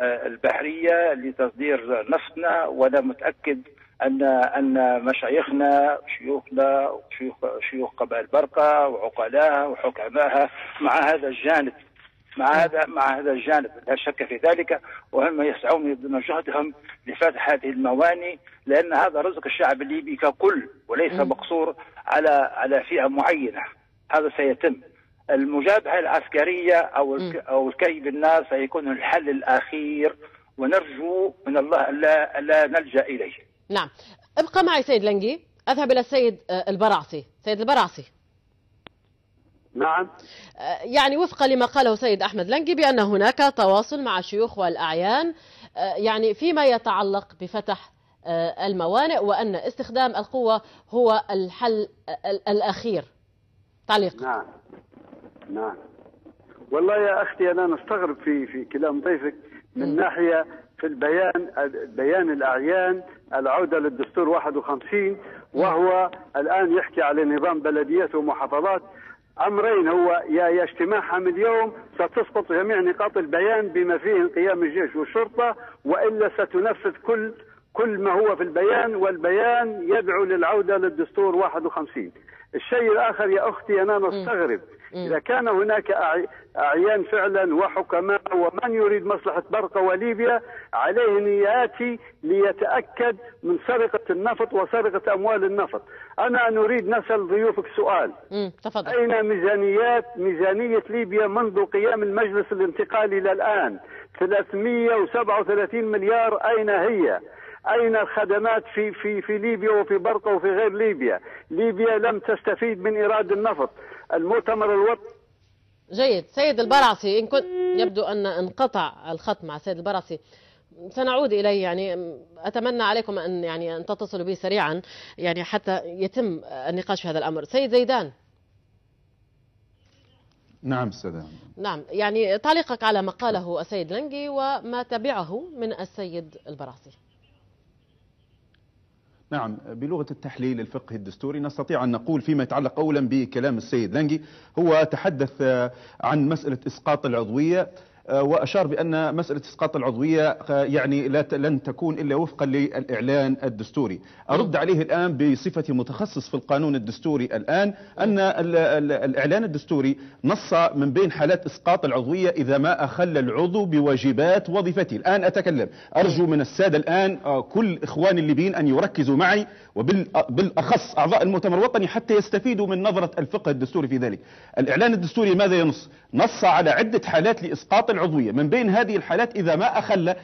آه، البحرية لتصدير نفطنا وأنا متأكد أن أن مشايخنا شيوخنا وشيوخ شيوخ قبائل برقة وعقلاها وحكماها مع هذا الجانب مع هذا مع هذا الجانب لا شك في ذلك وهم يسعون يبذلون جهدهم لفتح هذه المواني لأن هذا رزق الشعب الليبي ككل وليس. مقصور على على فئة معينة. هذا سيتم. المجابهه العسكرية أو. أو الكي بالناس سيكون الحل الأخير ونرجو من الله الا ألا نلجأ إليه. نعم. ابقى معي سيد لنجي أذهب إلى السيد البرعسي سيد البرعسي نعم. يعني وفقا لما قاله سيد أحمد لنجي بأن هناك تواصل مع الشيوخ والأعيان يعني فيما يتعلق بفتح الموانئ وأن استخدام القوة هو الحل الأخير. تعليق. نعم. نعم. والله يا أختي أنا نستغرب في في كلام ضيفك من ناحية في البيان بيان الأعيان العودة للدستور 51 وهو الآن يحكي على نظام بلديات ومحافظات أمرين هو يا اجتماعهم اليوم ستسقط جميع نقاط البيان بما فيه انقيام الجيش والشرطة وإلا ستنفذ كل كل ما هو في البيان والبيان يدعو للعودة للدستور 51 الشيء الآخر يا أختي أنا نستغرب إذا كان هناك أعيان فعلا وحكماء ومن يريد مصلحة برقة وليبيا عليه ان ياتي ليتأكد من سرقة النفط وسرقة أموال النفط. أنا نريد نسأل ضيوفك سؤال. تفضل. أين ميزانيات ميزانية ليبيا منذ قيام المجلس الانتقالي إلى الآن؟ 337 مليار أين هي؟ أين الخدمات في في في ليبيا وفي برقة وفي غير ليبيا؟ ليبيا لم تستفيد من إيراد النفط. المؤتمر الوطني. جيد. سيد البرعسي إن كنت يبدو أن انقطع الخط مع سيد البرعسي. سنعود إليه يعني أتمنى عليكم أن يعني أن تتصلوا بي سريعا يعني حتى يتم النقاش في هذا الأمر. سيد زيدان. نعم أستاذ نعم. يعني تعليقك على ما قاله السيد لنجي وما تبعه من السيد البراسي نعم بلغة التحليل الفقهي الدستوري نستطيع أن نقول فيما يتعلق أولا بكلام السيد لنجي. هو تحدث عن مسألة إسقاط العضوية وأشار بأن مسألة إسقاط العضوية آه، يعني لا لن تكون إلا وفقا للإعلان الدستوري. أرد عليه الآن بصفتي متخصص في القانون الدستوري الآن أن الإعلان الدستوري نص من بين حالات إسقاط العضوية إذا ما أخل العضو بواجبات وظيفته، الآن أتكلم أرجو من السادة الآن آه، كل اخواني الليبيين أن يركزوا معي وبالاخص أعضاء المؤتمر الوطني حتى يستفيدوا من نظرة الفقه الدستوري في ذلك. الإعلان الدستوري ماذا ينص؟ نص على عدة حالات لإسقاط العضوية. من بين هذه الحالات إذا ما أخل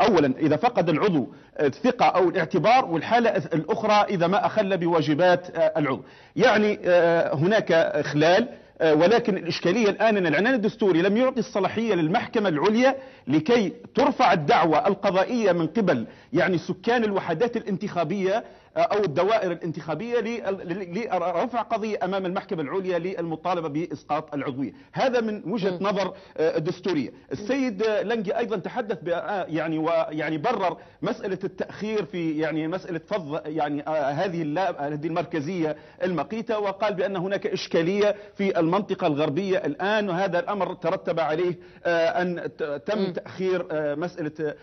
أولا إذا فقد العضو الثقة أو الاعتبار والحالة الأخرى إذا ما أخل بواجبات العضو. يعني آه، هناك إخلال آه، ولكن الإشكالية الآن أن العنان الدستوري لم يعطي الصلاحية للمحكمة العليا لكي ترفع الدعوة القضائية من قبل يعني سكان الوحدات الانتخابية أو الدوائر الانتخابية لرفع قضية أمام المحكمة العليا للمطالبة بإسقاط العضوية، هذا من وجهة نظر آه، دستوريه، السيد لنجي أيضا تحدث آه، يعني ويعني برر مسألة التأخير في يعني مسألة فض يعني آه، هذه هذه المركزية المقيتة وقال بأن هناك إشكالية في المنطقة الغربية الآن وهذا الأمر ترتب عليه أن تم تأخير مسألة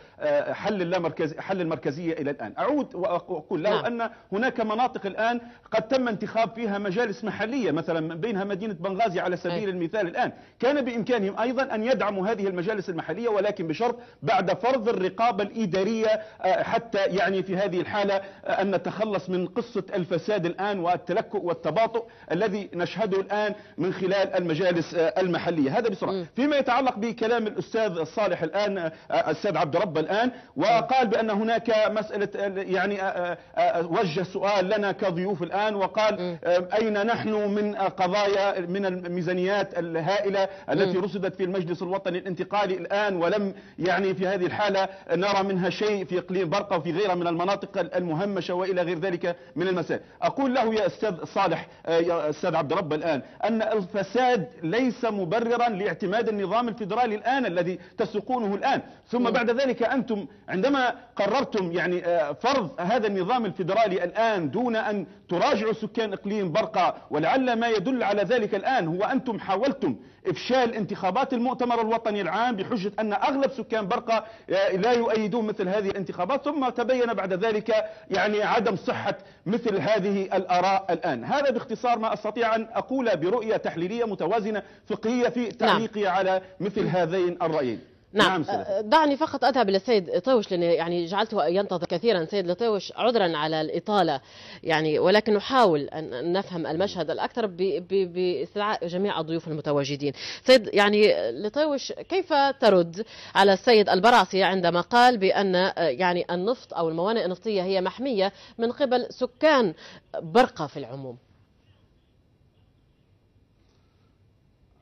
حل اللامركزيه حل المركزية إلى الآن، أعود وأقول له نعم. هناك مناطق الآن قد تم انتخاب فيها مجالس محلية مثلا بينها مدينة بنغازي على سبيل المثال الآن. كان بإمكانهم أيضا أن يدعموا هذه المجالس المحلية ولكن بشرط بعد فرض الرقابة الإدارية آه، حتى يعني في هذه الحالة آه، أن نتخلص من قصة الفساد الآن والتلكؤ والتباطؤ الذي نشهده الآن من خلال المجالس آه، المحلية. هذا بسرعة. فيما يتعلق بكلام الأستاذ الصالح الآن الأستاذ عبد رب الآن وقال بأن هناك مسألة يعني وجه سؤال لنا كضيوف الآن وقال أين نحن من قضايا من الميزانيات الهائلة التي رصدت في المجلس الوطني الانتقالي الآن ولم يعني في هذه الحالة نرى منها شيء في إقليم برقة وفي غيرها من المناطق المهمشة وإلى غير ذلك من المسائل. أقول له يا أستاذ صالح يا أستاذ عبد رب الآن أن الفساد ليس مبررا لاعتماد النظام الفيدرالي الآن الذي تسوقونه الآن. ثم بعد ذلك أنتم عندما قررتم يعني فرض هذا النظام الفيدرالي الفيدرالي الآن دون أن تراجعوا سكان إقليم برقة ولعل ما يدل على ذلك الآن هو أنتم حاولتم إفشال انتخابات المؤتمر الوطني العام بحجة أن أغلب سكان برقة لا يؤيدون مثل هذه الانتخابات ثم تبين بعد ذلك يعني عدم صحة مثل هذه الآراء الآن هذا باختصار ما أستطيع أن أقول برؤية تحليلية متوازنة فقهية في تعليقي نعم. على مثل هذين الرأيين نعم, نعم أه، دعني فقط أذهب للسيد طوش لأني يعني جعلته ينتظر كثيرا. سيد لطوش عذرا على الإطالة يعني ولكن نحاول أن نفهم المشهد الأكثر باستدعاء جميع الضيوف المتواجدين. سيد يعني لطوش كيف ترد على السيد البراسي عندما قال بأن أه، يعني النفط أو الموانئ النفطية هي محمية من قبل سكان برقة في العموم؟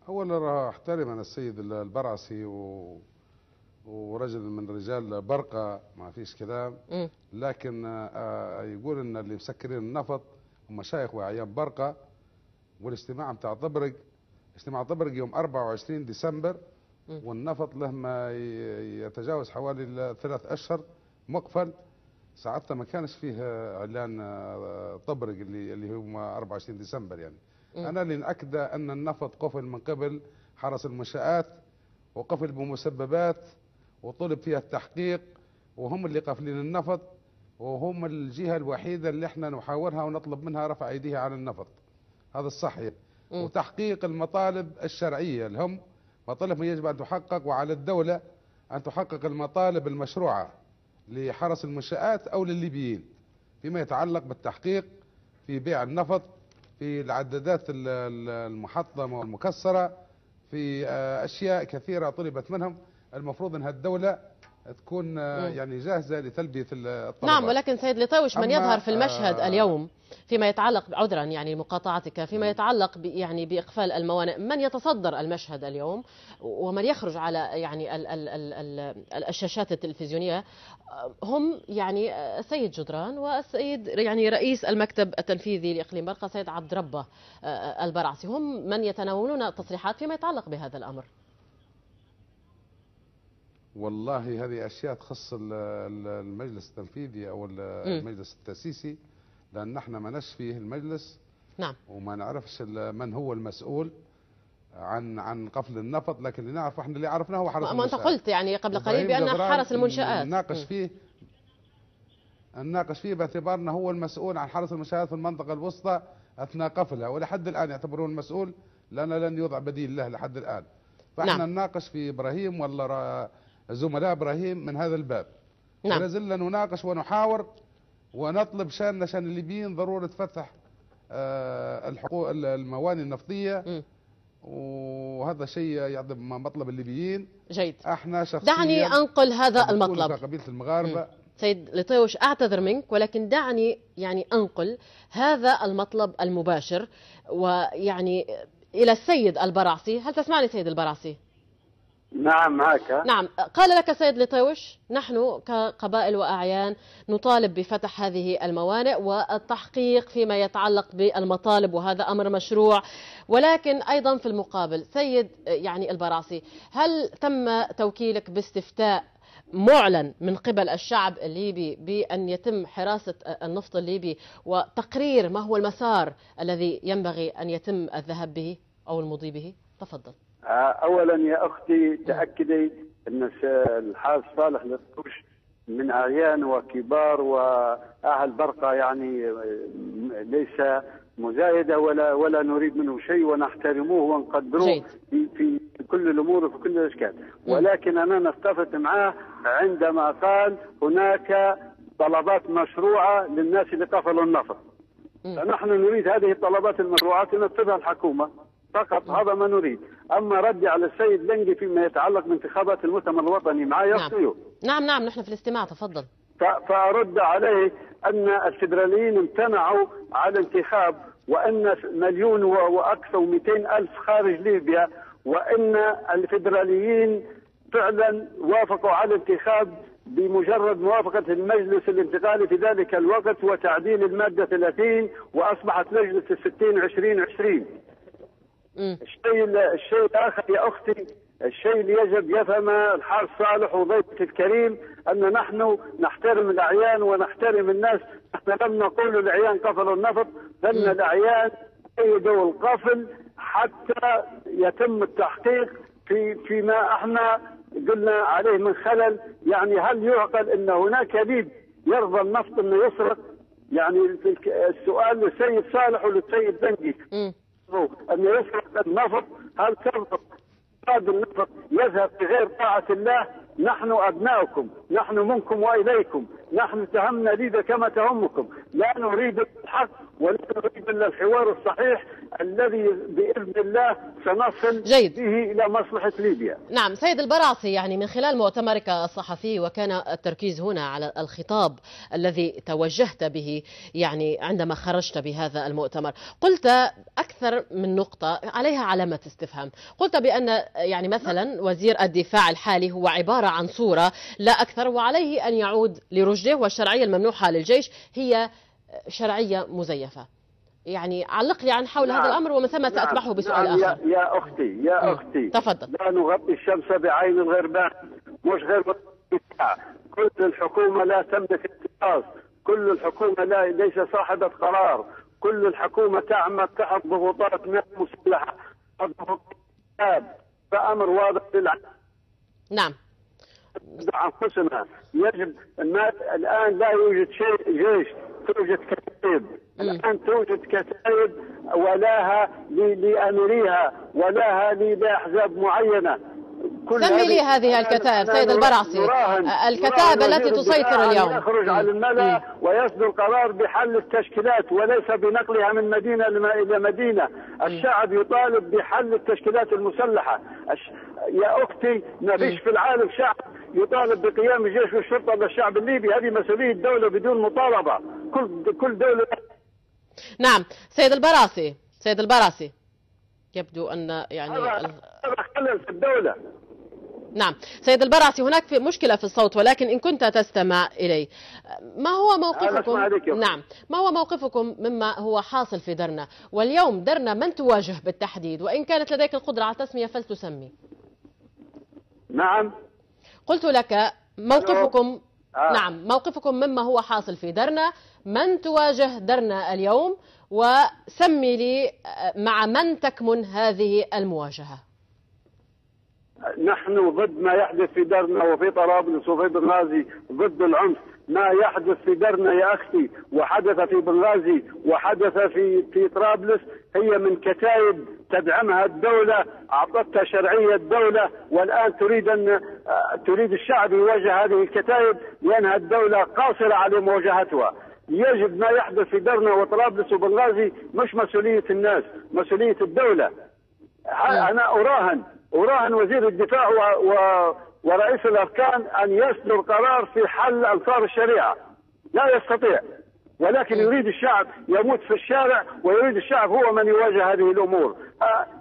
اولا أحترم أنا السيد البرعسي و ورجل من رجال برقة ما فيش كلام. لكن آه، يقول إن اللي مسكرين النفط ومشايخ وأعيان برقة والاجتماع بتاع طبرق اجتماع طبرق يوم 24 ديسمبر. والنفط له ما يتجاوز حوالي ثلاث أشهر مقفل. ساعتها ما كانش فيه إعلان آه، طبرق اللي اللي هو 24 ديسمبر يعني. أنا اللي ناكد إن النفط قفل من قبل حرس المنشآت وقفل بمسببات وطلب فيها التحقيق وهم اللي قافلين النفط وهم الجهة الوحيدة اللي إحنا نحاورها ونطلب منها رفع ايديها عن النفط. هذا الصحيح. وتحقيق المطالب الشرعية. لهم مطالب يجب أن تحقق وعلى الدولة أن تحقق المطالب المشروعة لحرس المنشآت أو للليبيين فيما يتعلق بالتحقيق في بيع النفط في العدادات المحطمة والمكسرة في أشياء كثيرة طلبت منهم. المفروض إنها الدولة تكون آه،. يعني جاهزة لتلبية الطلبات نعم ولكن سيد لطيوش من يظهر في المشهد آه، اليوم فيما يتعلق عذرا يعني مقاطعتك فيما يتعلق يعني بإقفال الموانئ من يتصدر المشهد اليوم ومن يخرج على يعني ال ال ال ال الشاشات التلفزيونية آه، هم يعني آه، السيد جدران والسيد يعني رئيس المكتب التنفيذي لإقليم برقة سيد عبد ربه البرعسي. هم من يتناولون التصريحات فيما يتعلق بهذا الأمر؟ والله هذه أشياء تخص ال- ال- المجلس التنفيذي أو ال- المجلس التأسيسي لأن نحن ما نش فيه المجلس نعم وما نعرفش من هو المسؤول عن عن قفل النفط لكن اللي نعرف إحنا اللي عرفناه هو حرس ما انت. قلت يعني قبل قليل بأن حرس المنشآت نناقش. فيه نناقش فيه باعتبار انه هو المسؤول عن حرس المنشآت في المنطقة الوسطى أثناء قفلها ولحد الآن يعتبرون المسؤول لأن لن يوضع بديل له لحد الآن فإحنا نعم. نناقش في إبراهيم ولا را- زملاء إبراهيم من هذا الباب. نعم. ولا زلنا نناقش ونحاور ونطلب شاننا شان الليبيين ضرورة فتح آه، الحقوق الموانئ النفطية. مم. وهذا شيء يعظم مطلب الليبيين. جيد. إحنا شخصيا دعني أنقل هذا المطلب. كقبيلة المغاربة. سيد لطيوش أعتذر منك ولكن دعني يعني أنقل هذا المطلب المباشر. ويعني إلى السيد البرعسي، هل تسمعني سيد البرعسي؟ نعم معك. نعم. قال لك سيد لطيوش نحن كقبائل وأعيان نطالب بفتح هذه الموانئ والتحقيق فيما يتعلق بالمطالب وهذا أمر مشروع ولكن أيضا في المقابل. سيد يعني البرعسي هل تم توكيلك باستفتاء معلن من قبل الشعب الليبي بأن يتم حراسة النفط الليبي وتقرير ما هو المسار الذي ينبغي أن يتم الذهاب به أو المضي به؟ تفضل. اولا يا أختي تأكدي أن الحاج صالح لطوش من أعيان وكبار وأهل برقة يعني آه، ليس مزايدة ولا ولا نريد منه شيء ونحترموه ونقدروه جيد. في, في كل الأمور وفي كل الأشكال. ولكن أنا نتفق معه عندما قال هناك طلبات مشروعة للناس اللي قفلوا النفط. فنحن نريد هذه الطلبات المشروعات تنفذها الحكومة. فقط هذا ما نريد أما ردي على السيد لنجي فيما يتعلق بانتخابات المؤتمر الوطني معي نعم. نعم نعم نحن في الاستماع تفضل فأرد عليه أن الفدراليين امتنعوا على الانتخاب وأن مليون وأكثر ومئتين ألف خارج ليبيا وأن الفدراليين فعلا وافقوا على الانتخاب بمجرد موافقة المجلس الانتقالي في ذلك الوقت وتعديل المادة 30 وأصبحت لجنة الستين عشرين عشرين. الشيء الشيء الآخر يا أختي الشيء اللي يجب يفهم الحاج صالح وضيفي الكريم أن نحن نحترم الأعيان ونحترم الناس. نحن لم نقول الأعيان قفلوا النفط لأن الأعيان ايدوا القفل حتى يتم التحقيق في فيما إحنا قلنا عليه من خلل. يعني هل يعقل إن هناك ليب يرضى النفط إنه يسرق يعني السؤال للسيد صالح وللسيد بنجي. مم. أن يسرق النفط هل ترضى هذا النفط يذهب بغير طاعة الله نحن أبناؤكم نحن منكم وإليكم نحن تهمنا ليبيا كما تهمكم. لا نريد الحق ولا نريد إلا الحوار الصحيح الذي بإذن الله سنصل جيد. به إلى مصلحة ليبيا. نعم سيد البرعسي يعني من خلال مؤتمرك الصحفي وكان التركيز هنا على الخطاب الذي توجهت به يعني عندما خرجت بهذا المؤتمر. قلت أكثر من نقطة عليها علامة استفهام. قلت بأن يعني مثلا وزير الدفاع الحالي هو عبارة عن صورة لا أكثر وعليه أن يعود لرشده والشرعية الممنوحة للجيش هي شرعية مزيفة يعني علق لي عن حول نعم. هذا الأمر ومن ثم نعم. سأتبعه بسؤال نعم آخر يا, أختي يا مم. أختي تفضل. لا نغطي الشمس بعين الغربان مش غير. كل الحكومة لا تملك اتخاذ كل الحكومة لا ليس صاحبة قرار كل الحكومة تعمل تحت ضغوطات من مسلحة. فأمر واضح للعالم نعم أنفسنا يجب ما الآن لا يوجد شيء جيش توجد كتائب الآن توجد كتائب ولاها لاميريها ولاها لأحزاب معينة سمي لي هذه الكتائب أنا سيد. نراهن- الكتائب التي تسيطر اليوم. يخرج. على الملا. ويصدر قرار بحل التشكيلات وليس بنقلها من مدينة إلى مدينة الشعب يطالب بحل التشكيلات المسلحة. يا أختي ما فيش في العالم شعب يطالب بقيام الجيش والشرطه للشعب الليبي. هذه مسؤولية الدولة بدون مطالبة. كل كل دوله نعم. سيد البراسي سيد البراسي. يبدو أن يعني هذا خلل في الدولة. نعم. سيد البراسي هناك في مشكلة في الصوت ولكن إن كنت تستمع إلي ما هو موقفكم. نعم. ما هو موقفكم مما هو حاصل في درنا؟ واليوم درنا من تواجه بالتحديد؟ وإن كانت لديك القدرة على التسمية فلتسمي. نعم. قلت لك موقفكم آه. نعم موقفكم مما هو حاصل في درنا. من تواجه درنا اليوم؟ وسمي لي آه، مع من تكمن هذه المواجهة؟ نحن ضد ما يحدث في درنا وفي طرابلس وفي بنغازي ضد العنف. ما يحدث في درنا يا أختي وحدث في بنغازي وحدث في في طرابلس هي من كتائب تدعمها الدولة أعطتها شرعية الدولة والآن تريد أن آه، تريد الشعب يواجه هذه الكتائب لأنها الدولة قاصرة على مواجهتها. يجب ما يحدث في درنا وطرابلس وبنغازي مش مسؤولية الناس مسؤولية الدولة. ه- أنا أراهن أراهن وزير الدفاع و... و... ورئيس الأركان أن يصدر قرار في حل أنصار الشريعة. لا يستطيع. ولكن يريد الشعب يموت في الشارع ويريد الشعب هو من يواجه هذه الأمور.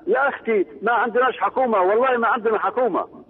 يا أختي ما عندناش حكومة والله ما عندنا حكومة.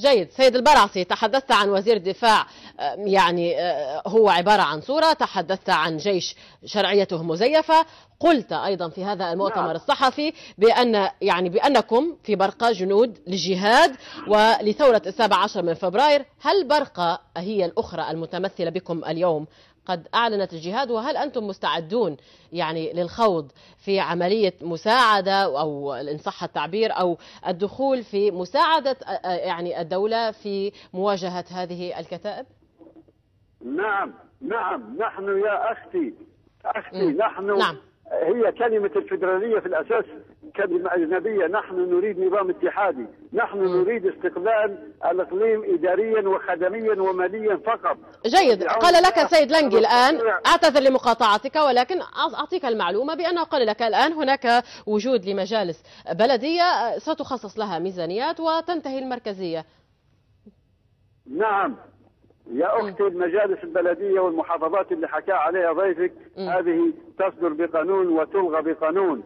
جيد. سيد البرعسي تحدثت عن وزير الدفاع آه، يعني آه، هو عبارة عن صورة تحدثت عن جيش شرعيته مزيفة. قلت أيضا في هذا المؤتمر نعم. الصحفي بأن يعني بأنكم في برقة جنود للجهاد ولثورة السابع عشر من فبراير. هل برقة هي الأخرى المتمثلة بكم اليوم؟ قد أعلنت الجهاد وهل أنتم مستعدون يعني للخوض في عملية مساعدة أو إن صح التعبير أو الدخول في مساعدة آه، آه، يعني الدولة في مواجهة هذه الكتائب؟ نعم نعم نحن يا أختي أختي مم. نحن نعم. هي كلمة الفيدرالية في الأساس كلمة أجنبية. نحن نريد نظام اتحادي. نحن نريد استقلال الإقليم إداريا وخدميا وماليا فقط. جيد. بعون قال لك سيد لنجي الآن أعتذر لمقاطعتك ولكن أع- أعطيك المعلومة بأنه قال لك الآن هناك وجود لمجالس بلدية ستخصص لها ميزانيات وتنتهي المركزية. نعم. يا أختي المجالس البلدية والمحافظات اللي حكى عليها ضيفك. هذه تصدر بقانون وتلغى بقانون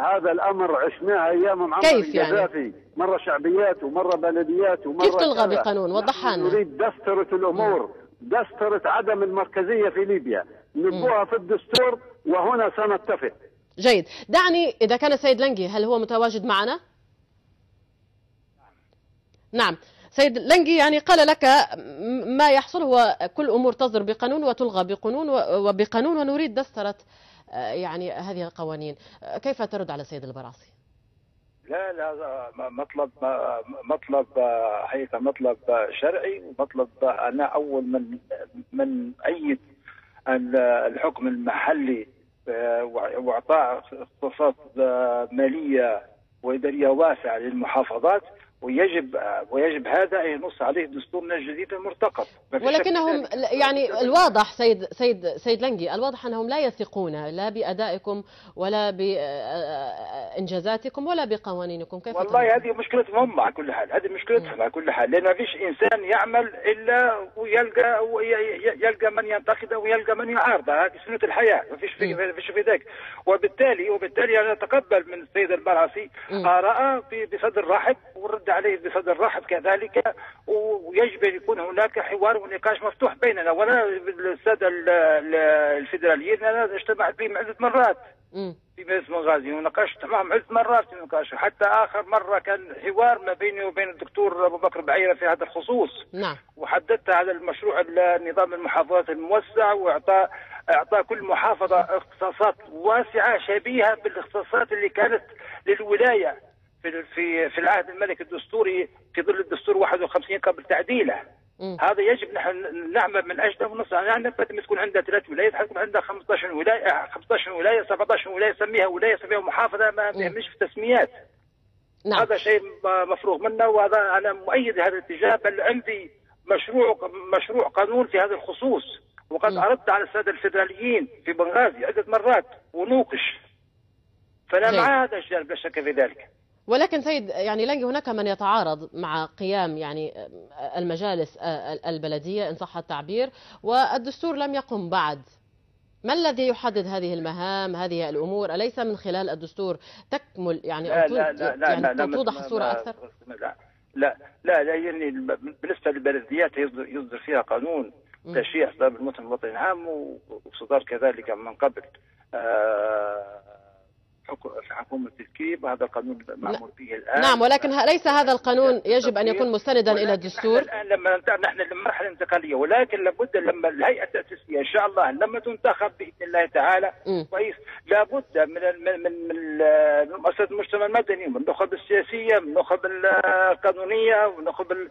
هذا الأمر عشناه أيام معمر كيف يعني؟ القذافي مرة شعبيات ومرة بلديات ومرة كيف تلغى. بقانون؟ وضحها لنا. نريد دسترة الأمور دسترة عدم المركزية في ليبيا نبوها في الدستور وهنا سنتفق جيد دعني إذا كان السيد لنجي هل هو متواجد معنا؟ نعم سيد لنجي يعني قال لك ما يحصل هو كل أمور تصدر بقانون وتلغى بقانون وبقانون ونريد دسترة يعني هذه القوانين كيف ترد على السيد البرعصي؟ لا لا مطلب مطلب حقيقة مطلب شرعي ومطلب أنا أول من من ال- الحكم المحلي آه، وإعطاء اختصاصات مالية وإدارية واسعة للمحافظات ويجب ويجب هذا أن ينص عليه دستورنا الجديد المرتقب. ولكنهم ذلك. يعني الواضح سيد سيد سيد لنجي الواضح أنهم لا يثقون لا بأدائكم ولا بإنجازاتكم ولا بقوانينكم. كيف؟ والله هذه مشكلتهم هم على كل حال هذه مشكلتهم على كل حال لأن ما فيش إنسان يعمل إلا ويلقى وي- يلقى من ينتقده ويلقى من يعارضه هذه سنة الحياة ما فيش في ما فيش في ذاك وبالتالي وبالتالي أنا أتقبل من السيد البرعسي ب- بصدر رحب ورد عليه بصدر رحب كذلك ويجب ان يكون هناك حوار ونقاش مفتوح بيننا. وأنا الساده ال- ال- الفيدراليين أنا اجتمعت بهم عدة مرات. في مجلس بنغازي وناقشت معهم عدة مرات في النقاش. حتى آخر مرة كان حوار ما بيني وبين الدكتور أبو بكر بعيرة في هذا الخصوص. نعم. وحددت على المشروع النظام المحافظات الموسع واعطاء إعطاء كل محافظة اختصاصات واسعة شبيهة بالاختصاصات اللي كانت للولاية. في في في العهد الملكي الدستوري في ظل الدستور 51 قبل تعديله. هذا يجب نحن نعمل من أجله ونص يعني بدل ما تكون عندها ثلاث ولايات حتكون عندها 15 ولاية 15 ولاية 17 ولاية سميها ولاية سميها محافظة ما بيهمش في التسميات. نعم. هذا شيء مفروغ منه وهذا أنا مؤيد هذا الاتجاه بل عندي مشروع مشروع قانون في هذا الخصوص. وقد. عرضت على السادة الفيدراليين في بنغازي عدة مرات ونوقش. فانا. مع هذا الجانب لا شك في ذلك. ولكن سيد يعني لنجي هناك من يتعارض مع قيام يعني المجالس البلدية إن صح التعبير. والدستور لم يقم بعد. ما الذي يحدد هذه المهام هذه الأمور؟ أليس من خلال الدستور تكمل يعني لا لا لا لا يعني لا لا توضح الصورة أكثر؟ لا لا لا, لا يعني بالنسبة للبلديات يصدر, فيها قانون. تشريع اصدار المواطن الوطني العام وصدر كذلك من قبل. آه، حكومة الكيب وهذا القانون معمول به الآن. نعم ولكن ليس هذا القانون يجب أن يكون مستندا إلى ولكن الدستور. الآن لما نحن للمرحلة الانتقالية ولكن لابد لما الهيئة التأسيسية إن شاء الله لما تنتخب بإذن الله تعالى. كويس. لابد من من من مؤسسات المجتمع المدني من النخب السياسية من النخب القانونية من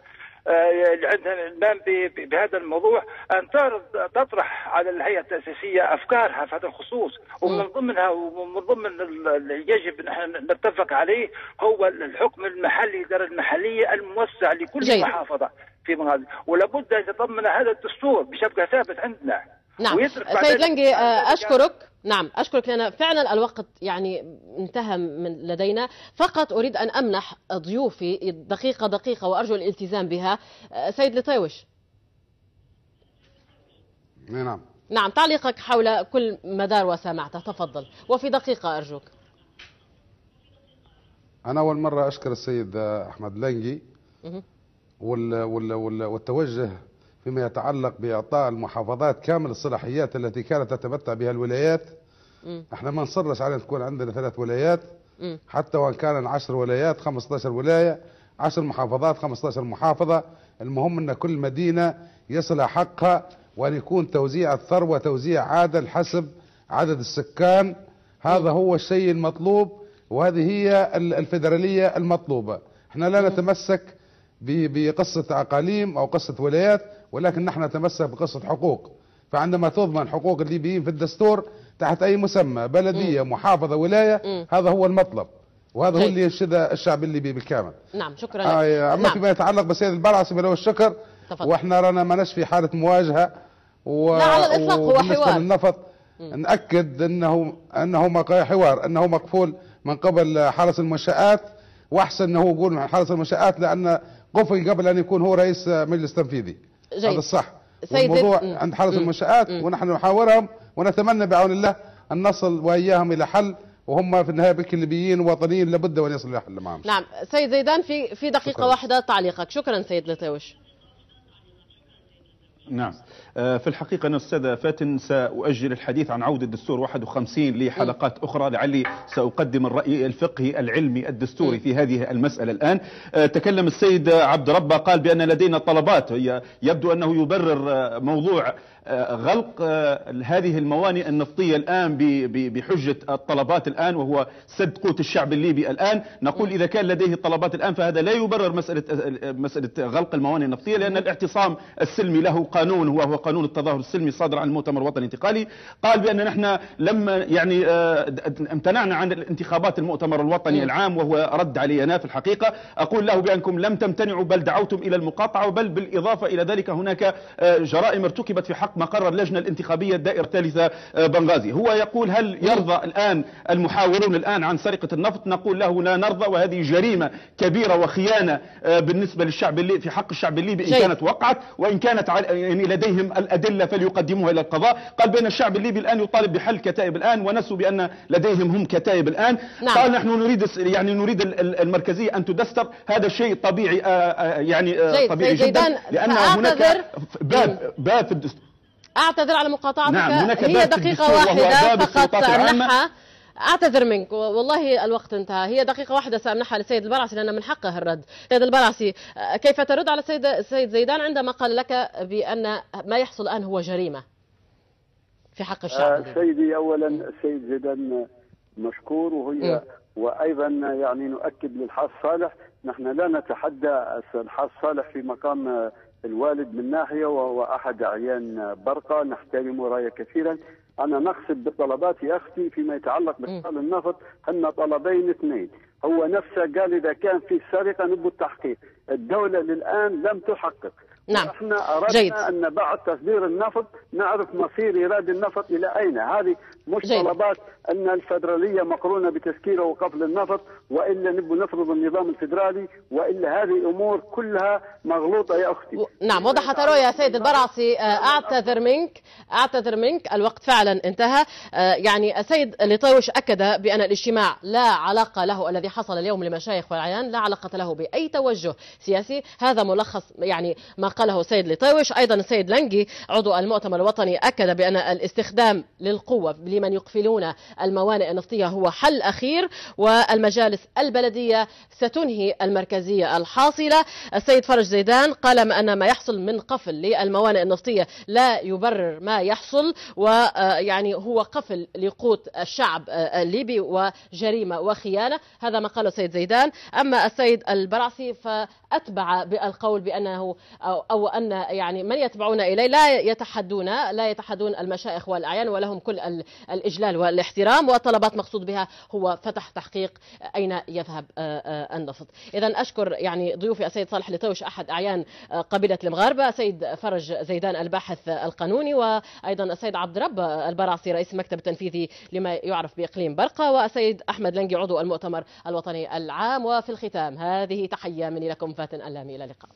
آه، عندها ب- بهذا الموضوع أن تعرض تطرح على الهيئة التأسيسية أفكارها في هذا الخصوص. ومن ضمنها ومن ضمن ال- اللي يجب أن إحنا نتفق عليه هو الحكم المحلي الإدارة المحلية الموسع لكل جيد. محافظة في مغازي ولابد أن يتضمن هذا الدستور بشبكة ثابت عندنا. نعم. سيد لنجي آه، أشكرك. نعم أشكرك لأن فعلا الوقت يعني انتهى من لدينا. فقط أريد أن أمنح ضيوفي دقيقة دقيقة وأرجو الالتزام بها. آه، سيد لطيوش. نعم. نعم تعليقك حول كل مدار وسمعته تفضل. وفي دقيقة أرجوك. أنا أول مرة أشكر السيد أحمد لنجي. وال والتوجه فيما يتعلق بإعطاء المحافظات كامل الصلاحيات التي كانت تتمتع بها الولايات. مم. إحنا ما نصرش على أن تكون عندنا ثلاث ولايات. مم. حتى وإن كان 10 ولايات 15 ولاية 10 محافظات 15 محافظة. المهم إن كل مدينة يصل حقها وأن يكون توزيع الثروة توزيع عادل حسب عدد السكان. هذا هو الشيء المطلوب وهذه هي ال- الفيدرالية المطلوبة. إحنا لا نتمسك بقصة أقاليم أو قصة ولايات. ولكن نحن نتمسك بقصة حقوق فعندما تضمن حقوق الليبيين في الدستور تحت أي مسمى بلدية محافظة ولاية مم. هذا هو المطلب وهذا هو جيد. اللي ينشده الشعب الليبي بالكامل نعم شكرا آه أما نعم. فيما يتعلق بسيد البرعسي فله الشكر تفضل. وإحنا رانا ماناش في حالة مواجهة و... لا، على الإطلاق هو حوار. للنفط نأكد انه إنه مق- حوار إنه مقفول من قبل حرس المنشآت وأحسن إنه يقول حرس المنشآت لأن قفل قبل أن يكون هو رئيس مجلس تنفيذي جيد. هذا الصح سيد- والموضوع مم. عند حرس. المنشآت. ونحن نحاورهم ونتمنى بعون الله أن نصل وإياهم إلى حل وهم في النهاية بك الليبيين وطنيين لابد وأن يصلوا إلى حل معهم نعم سيد زيدان في في دقيقة شكراً. واحدة تعليقك شكرا سيد لطيوش نعم في الحقيقة أنا أستاذ فاتن سأؤجل الحديث عن عودة الدستور 51 لحلقات أخرى لعلي سأقدم الرأي الفقهي العلمي الدستوري في هذه المسألة الآن. آه، تكلم السيد عبد ربه قال بأن لدينا طلبات. يبدو أنه يبرر آه، موضوع آه، غلق آه، هذه الموانئ النفطية الآن بحجة الطلبات الآن وهو سد قوت الشعب الليبي الآن. نقول إذا كان لديه طلبات الآن فهذا لا يبرر مسألة مسألة غلق الموانئ النفطية لأن الاعتصام السلمي له قانون وهو قانون التظاهر السلمي صادر عن المؤتمر الوطني الانتقالي قال بأن نحن لما يعني آه، امتنعنا عن الانتخابات المؤتمر الوطني العام وهو رد علينا في الحقيقة أقول له بأنكم لم تمتنعوا بل دعوتم إلى المقاطعة بل بالإضافة إلى ذلك هناك آه، جرائم ارتكبت في حق مقر اللجنة الانتخابية الدائرة الثالثة آه، بنغازي. هو يقول هل يرضى الآن المحاورون الآن عن سرقة النفط؟ نقول له لا نرضى وهذه جريمة كبيرة وخيانة بالنسبة للشعب الليبي في حق الشعب الليبي إن. كانت وقعت وإن كانت يعني لديهم الأدلة فليقدموها إلى القضاء قال بأن الشعب الليبي الآن يطالب بحل كتائب الآن ونسوا بأن لديهم هم كتائب الآن نعم. قال نحن نريد يعني نريد ال- ال- المركزية أن تدستر هذا شيء طبيعي آه، آه، يعني آه، جيد. طبيعي سيد جدا لأن هناك. باب باب في الدستور أعتذر على مقاطعتك نعم، هناك هي دقيقة واحدة فقط السلطات أعتذر منك. والله الوقت انتهى. هي دقيقة واحدة سأمنحها للسيد البرعسي لأن من حقه الرد. سيد البرعسي آه، كيف ترد على السيد السيد زيدان عندما قال لك بأن ما يحصل الآن هو جريمة في حق الشعب آه،؟ سيدي اولا السيد زيدان مشكور وهي مم. وأيضا يعني نؤكد للحاج صالح نحن لا نتحدى الحاج صالح في مقام الوالد من ناحية وهو أحد أعيان برقة. نحترمه رأيه كثيرا. أنا نقصد بطلبات يا أختي فيما يتعلق بشغل النفط هن طلبين اثنين. هو نفسه قال إذا كان في سرقة نبو التحقيق. الدولة للآن لم تحقق. نعم. إحنا أردنا جيد. أن بعد تصدير النفط نعرف مصير إيراد النفط إلى أين. هذه مش جيد. طلبات أن الفدرالية مقرونة بتسكيرة وقفل النفط وإلا نبغى نفرض النظام الفدرالي وإلا هذه أمور كلها مغلوطة يا أختي. و- نعم وضحت الرؤية سيد البرعصي آه، أعتذر منك. أعتذر منك الوقت فعلا انتهى. آه، يعني السيد لطيوش أكد بأن الاجتماع لا علاقة له الذي حصل اليوم لمشايخ والعيان لا علاقة له بأي توجه سياسي. هذا ملخص يعني ما قاله السيد لطيوش أيضا السيد لنجي عضو المؤتمر الوطني أكد بأن الاستخدام للقوة لمن يقفلون الموانئ النفطية هو حل أخير والمجالس البلدية ستنهي المركزية الحاصلة. السيد فرج زيدان قال أن ما يحصل من قفل للموانئ النفطية لا يبرر ما يحصل ويعني هو قفل لقوت الشعب آه، الليبي وجريمة وخيانة. هذا ما قاله السيد زيدان. أما السيد البرعسي فأتبع بالقول بأنه أو, أن يعني من يتبعون إليه لا يتحدون لا يتحدون المشايخ والأعيان ولهم كل ال- الإجلال والاحترام. والطلبات مقصود بها هو فتح تحقيق أين يذهب آه، آه، النفط إذا أشكر يعني ضيوفي السيد صالح لطوش أحد أعيان آه، قبيلة المغاربة السيد فرج زيدان الباحث القانوني وأيضا السيد عبد رب البرعسي رئيس المكتب التنفيذي لما يعرف بإقليم برقة والسيد أحمد لنجي عضو المؤتمر الوطني العام. وفي الختام هذه تحية مني لكم فاتن ألامي إلى اللقاء.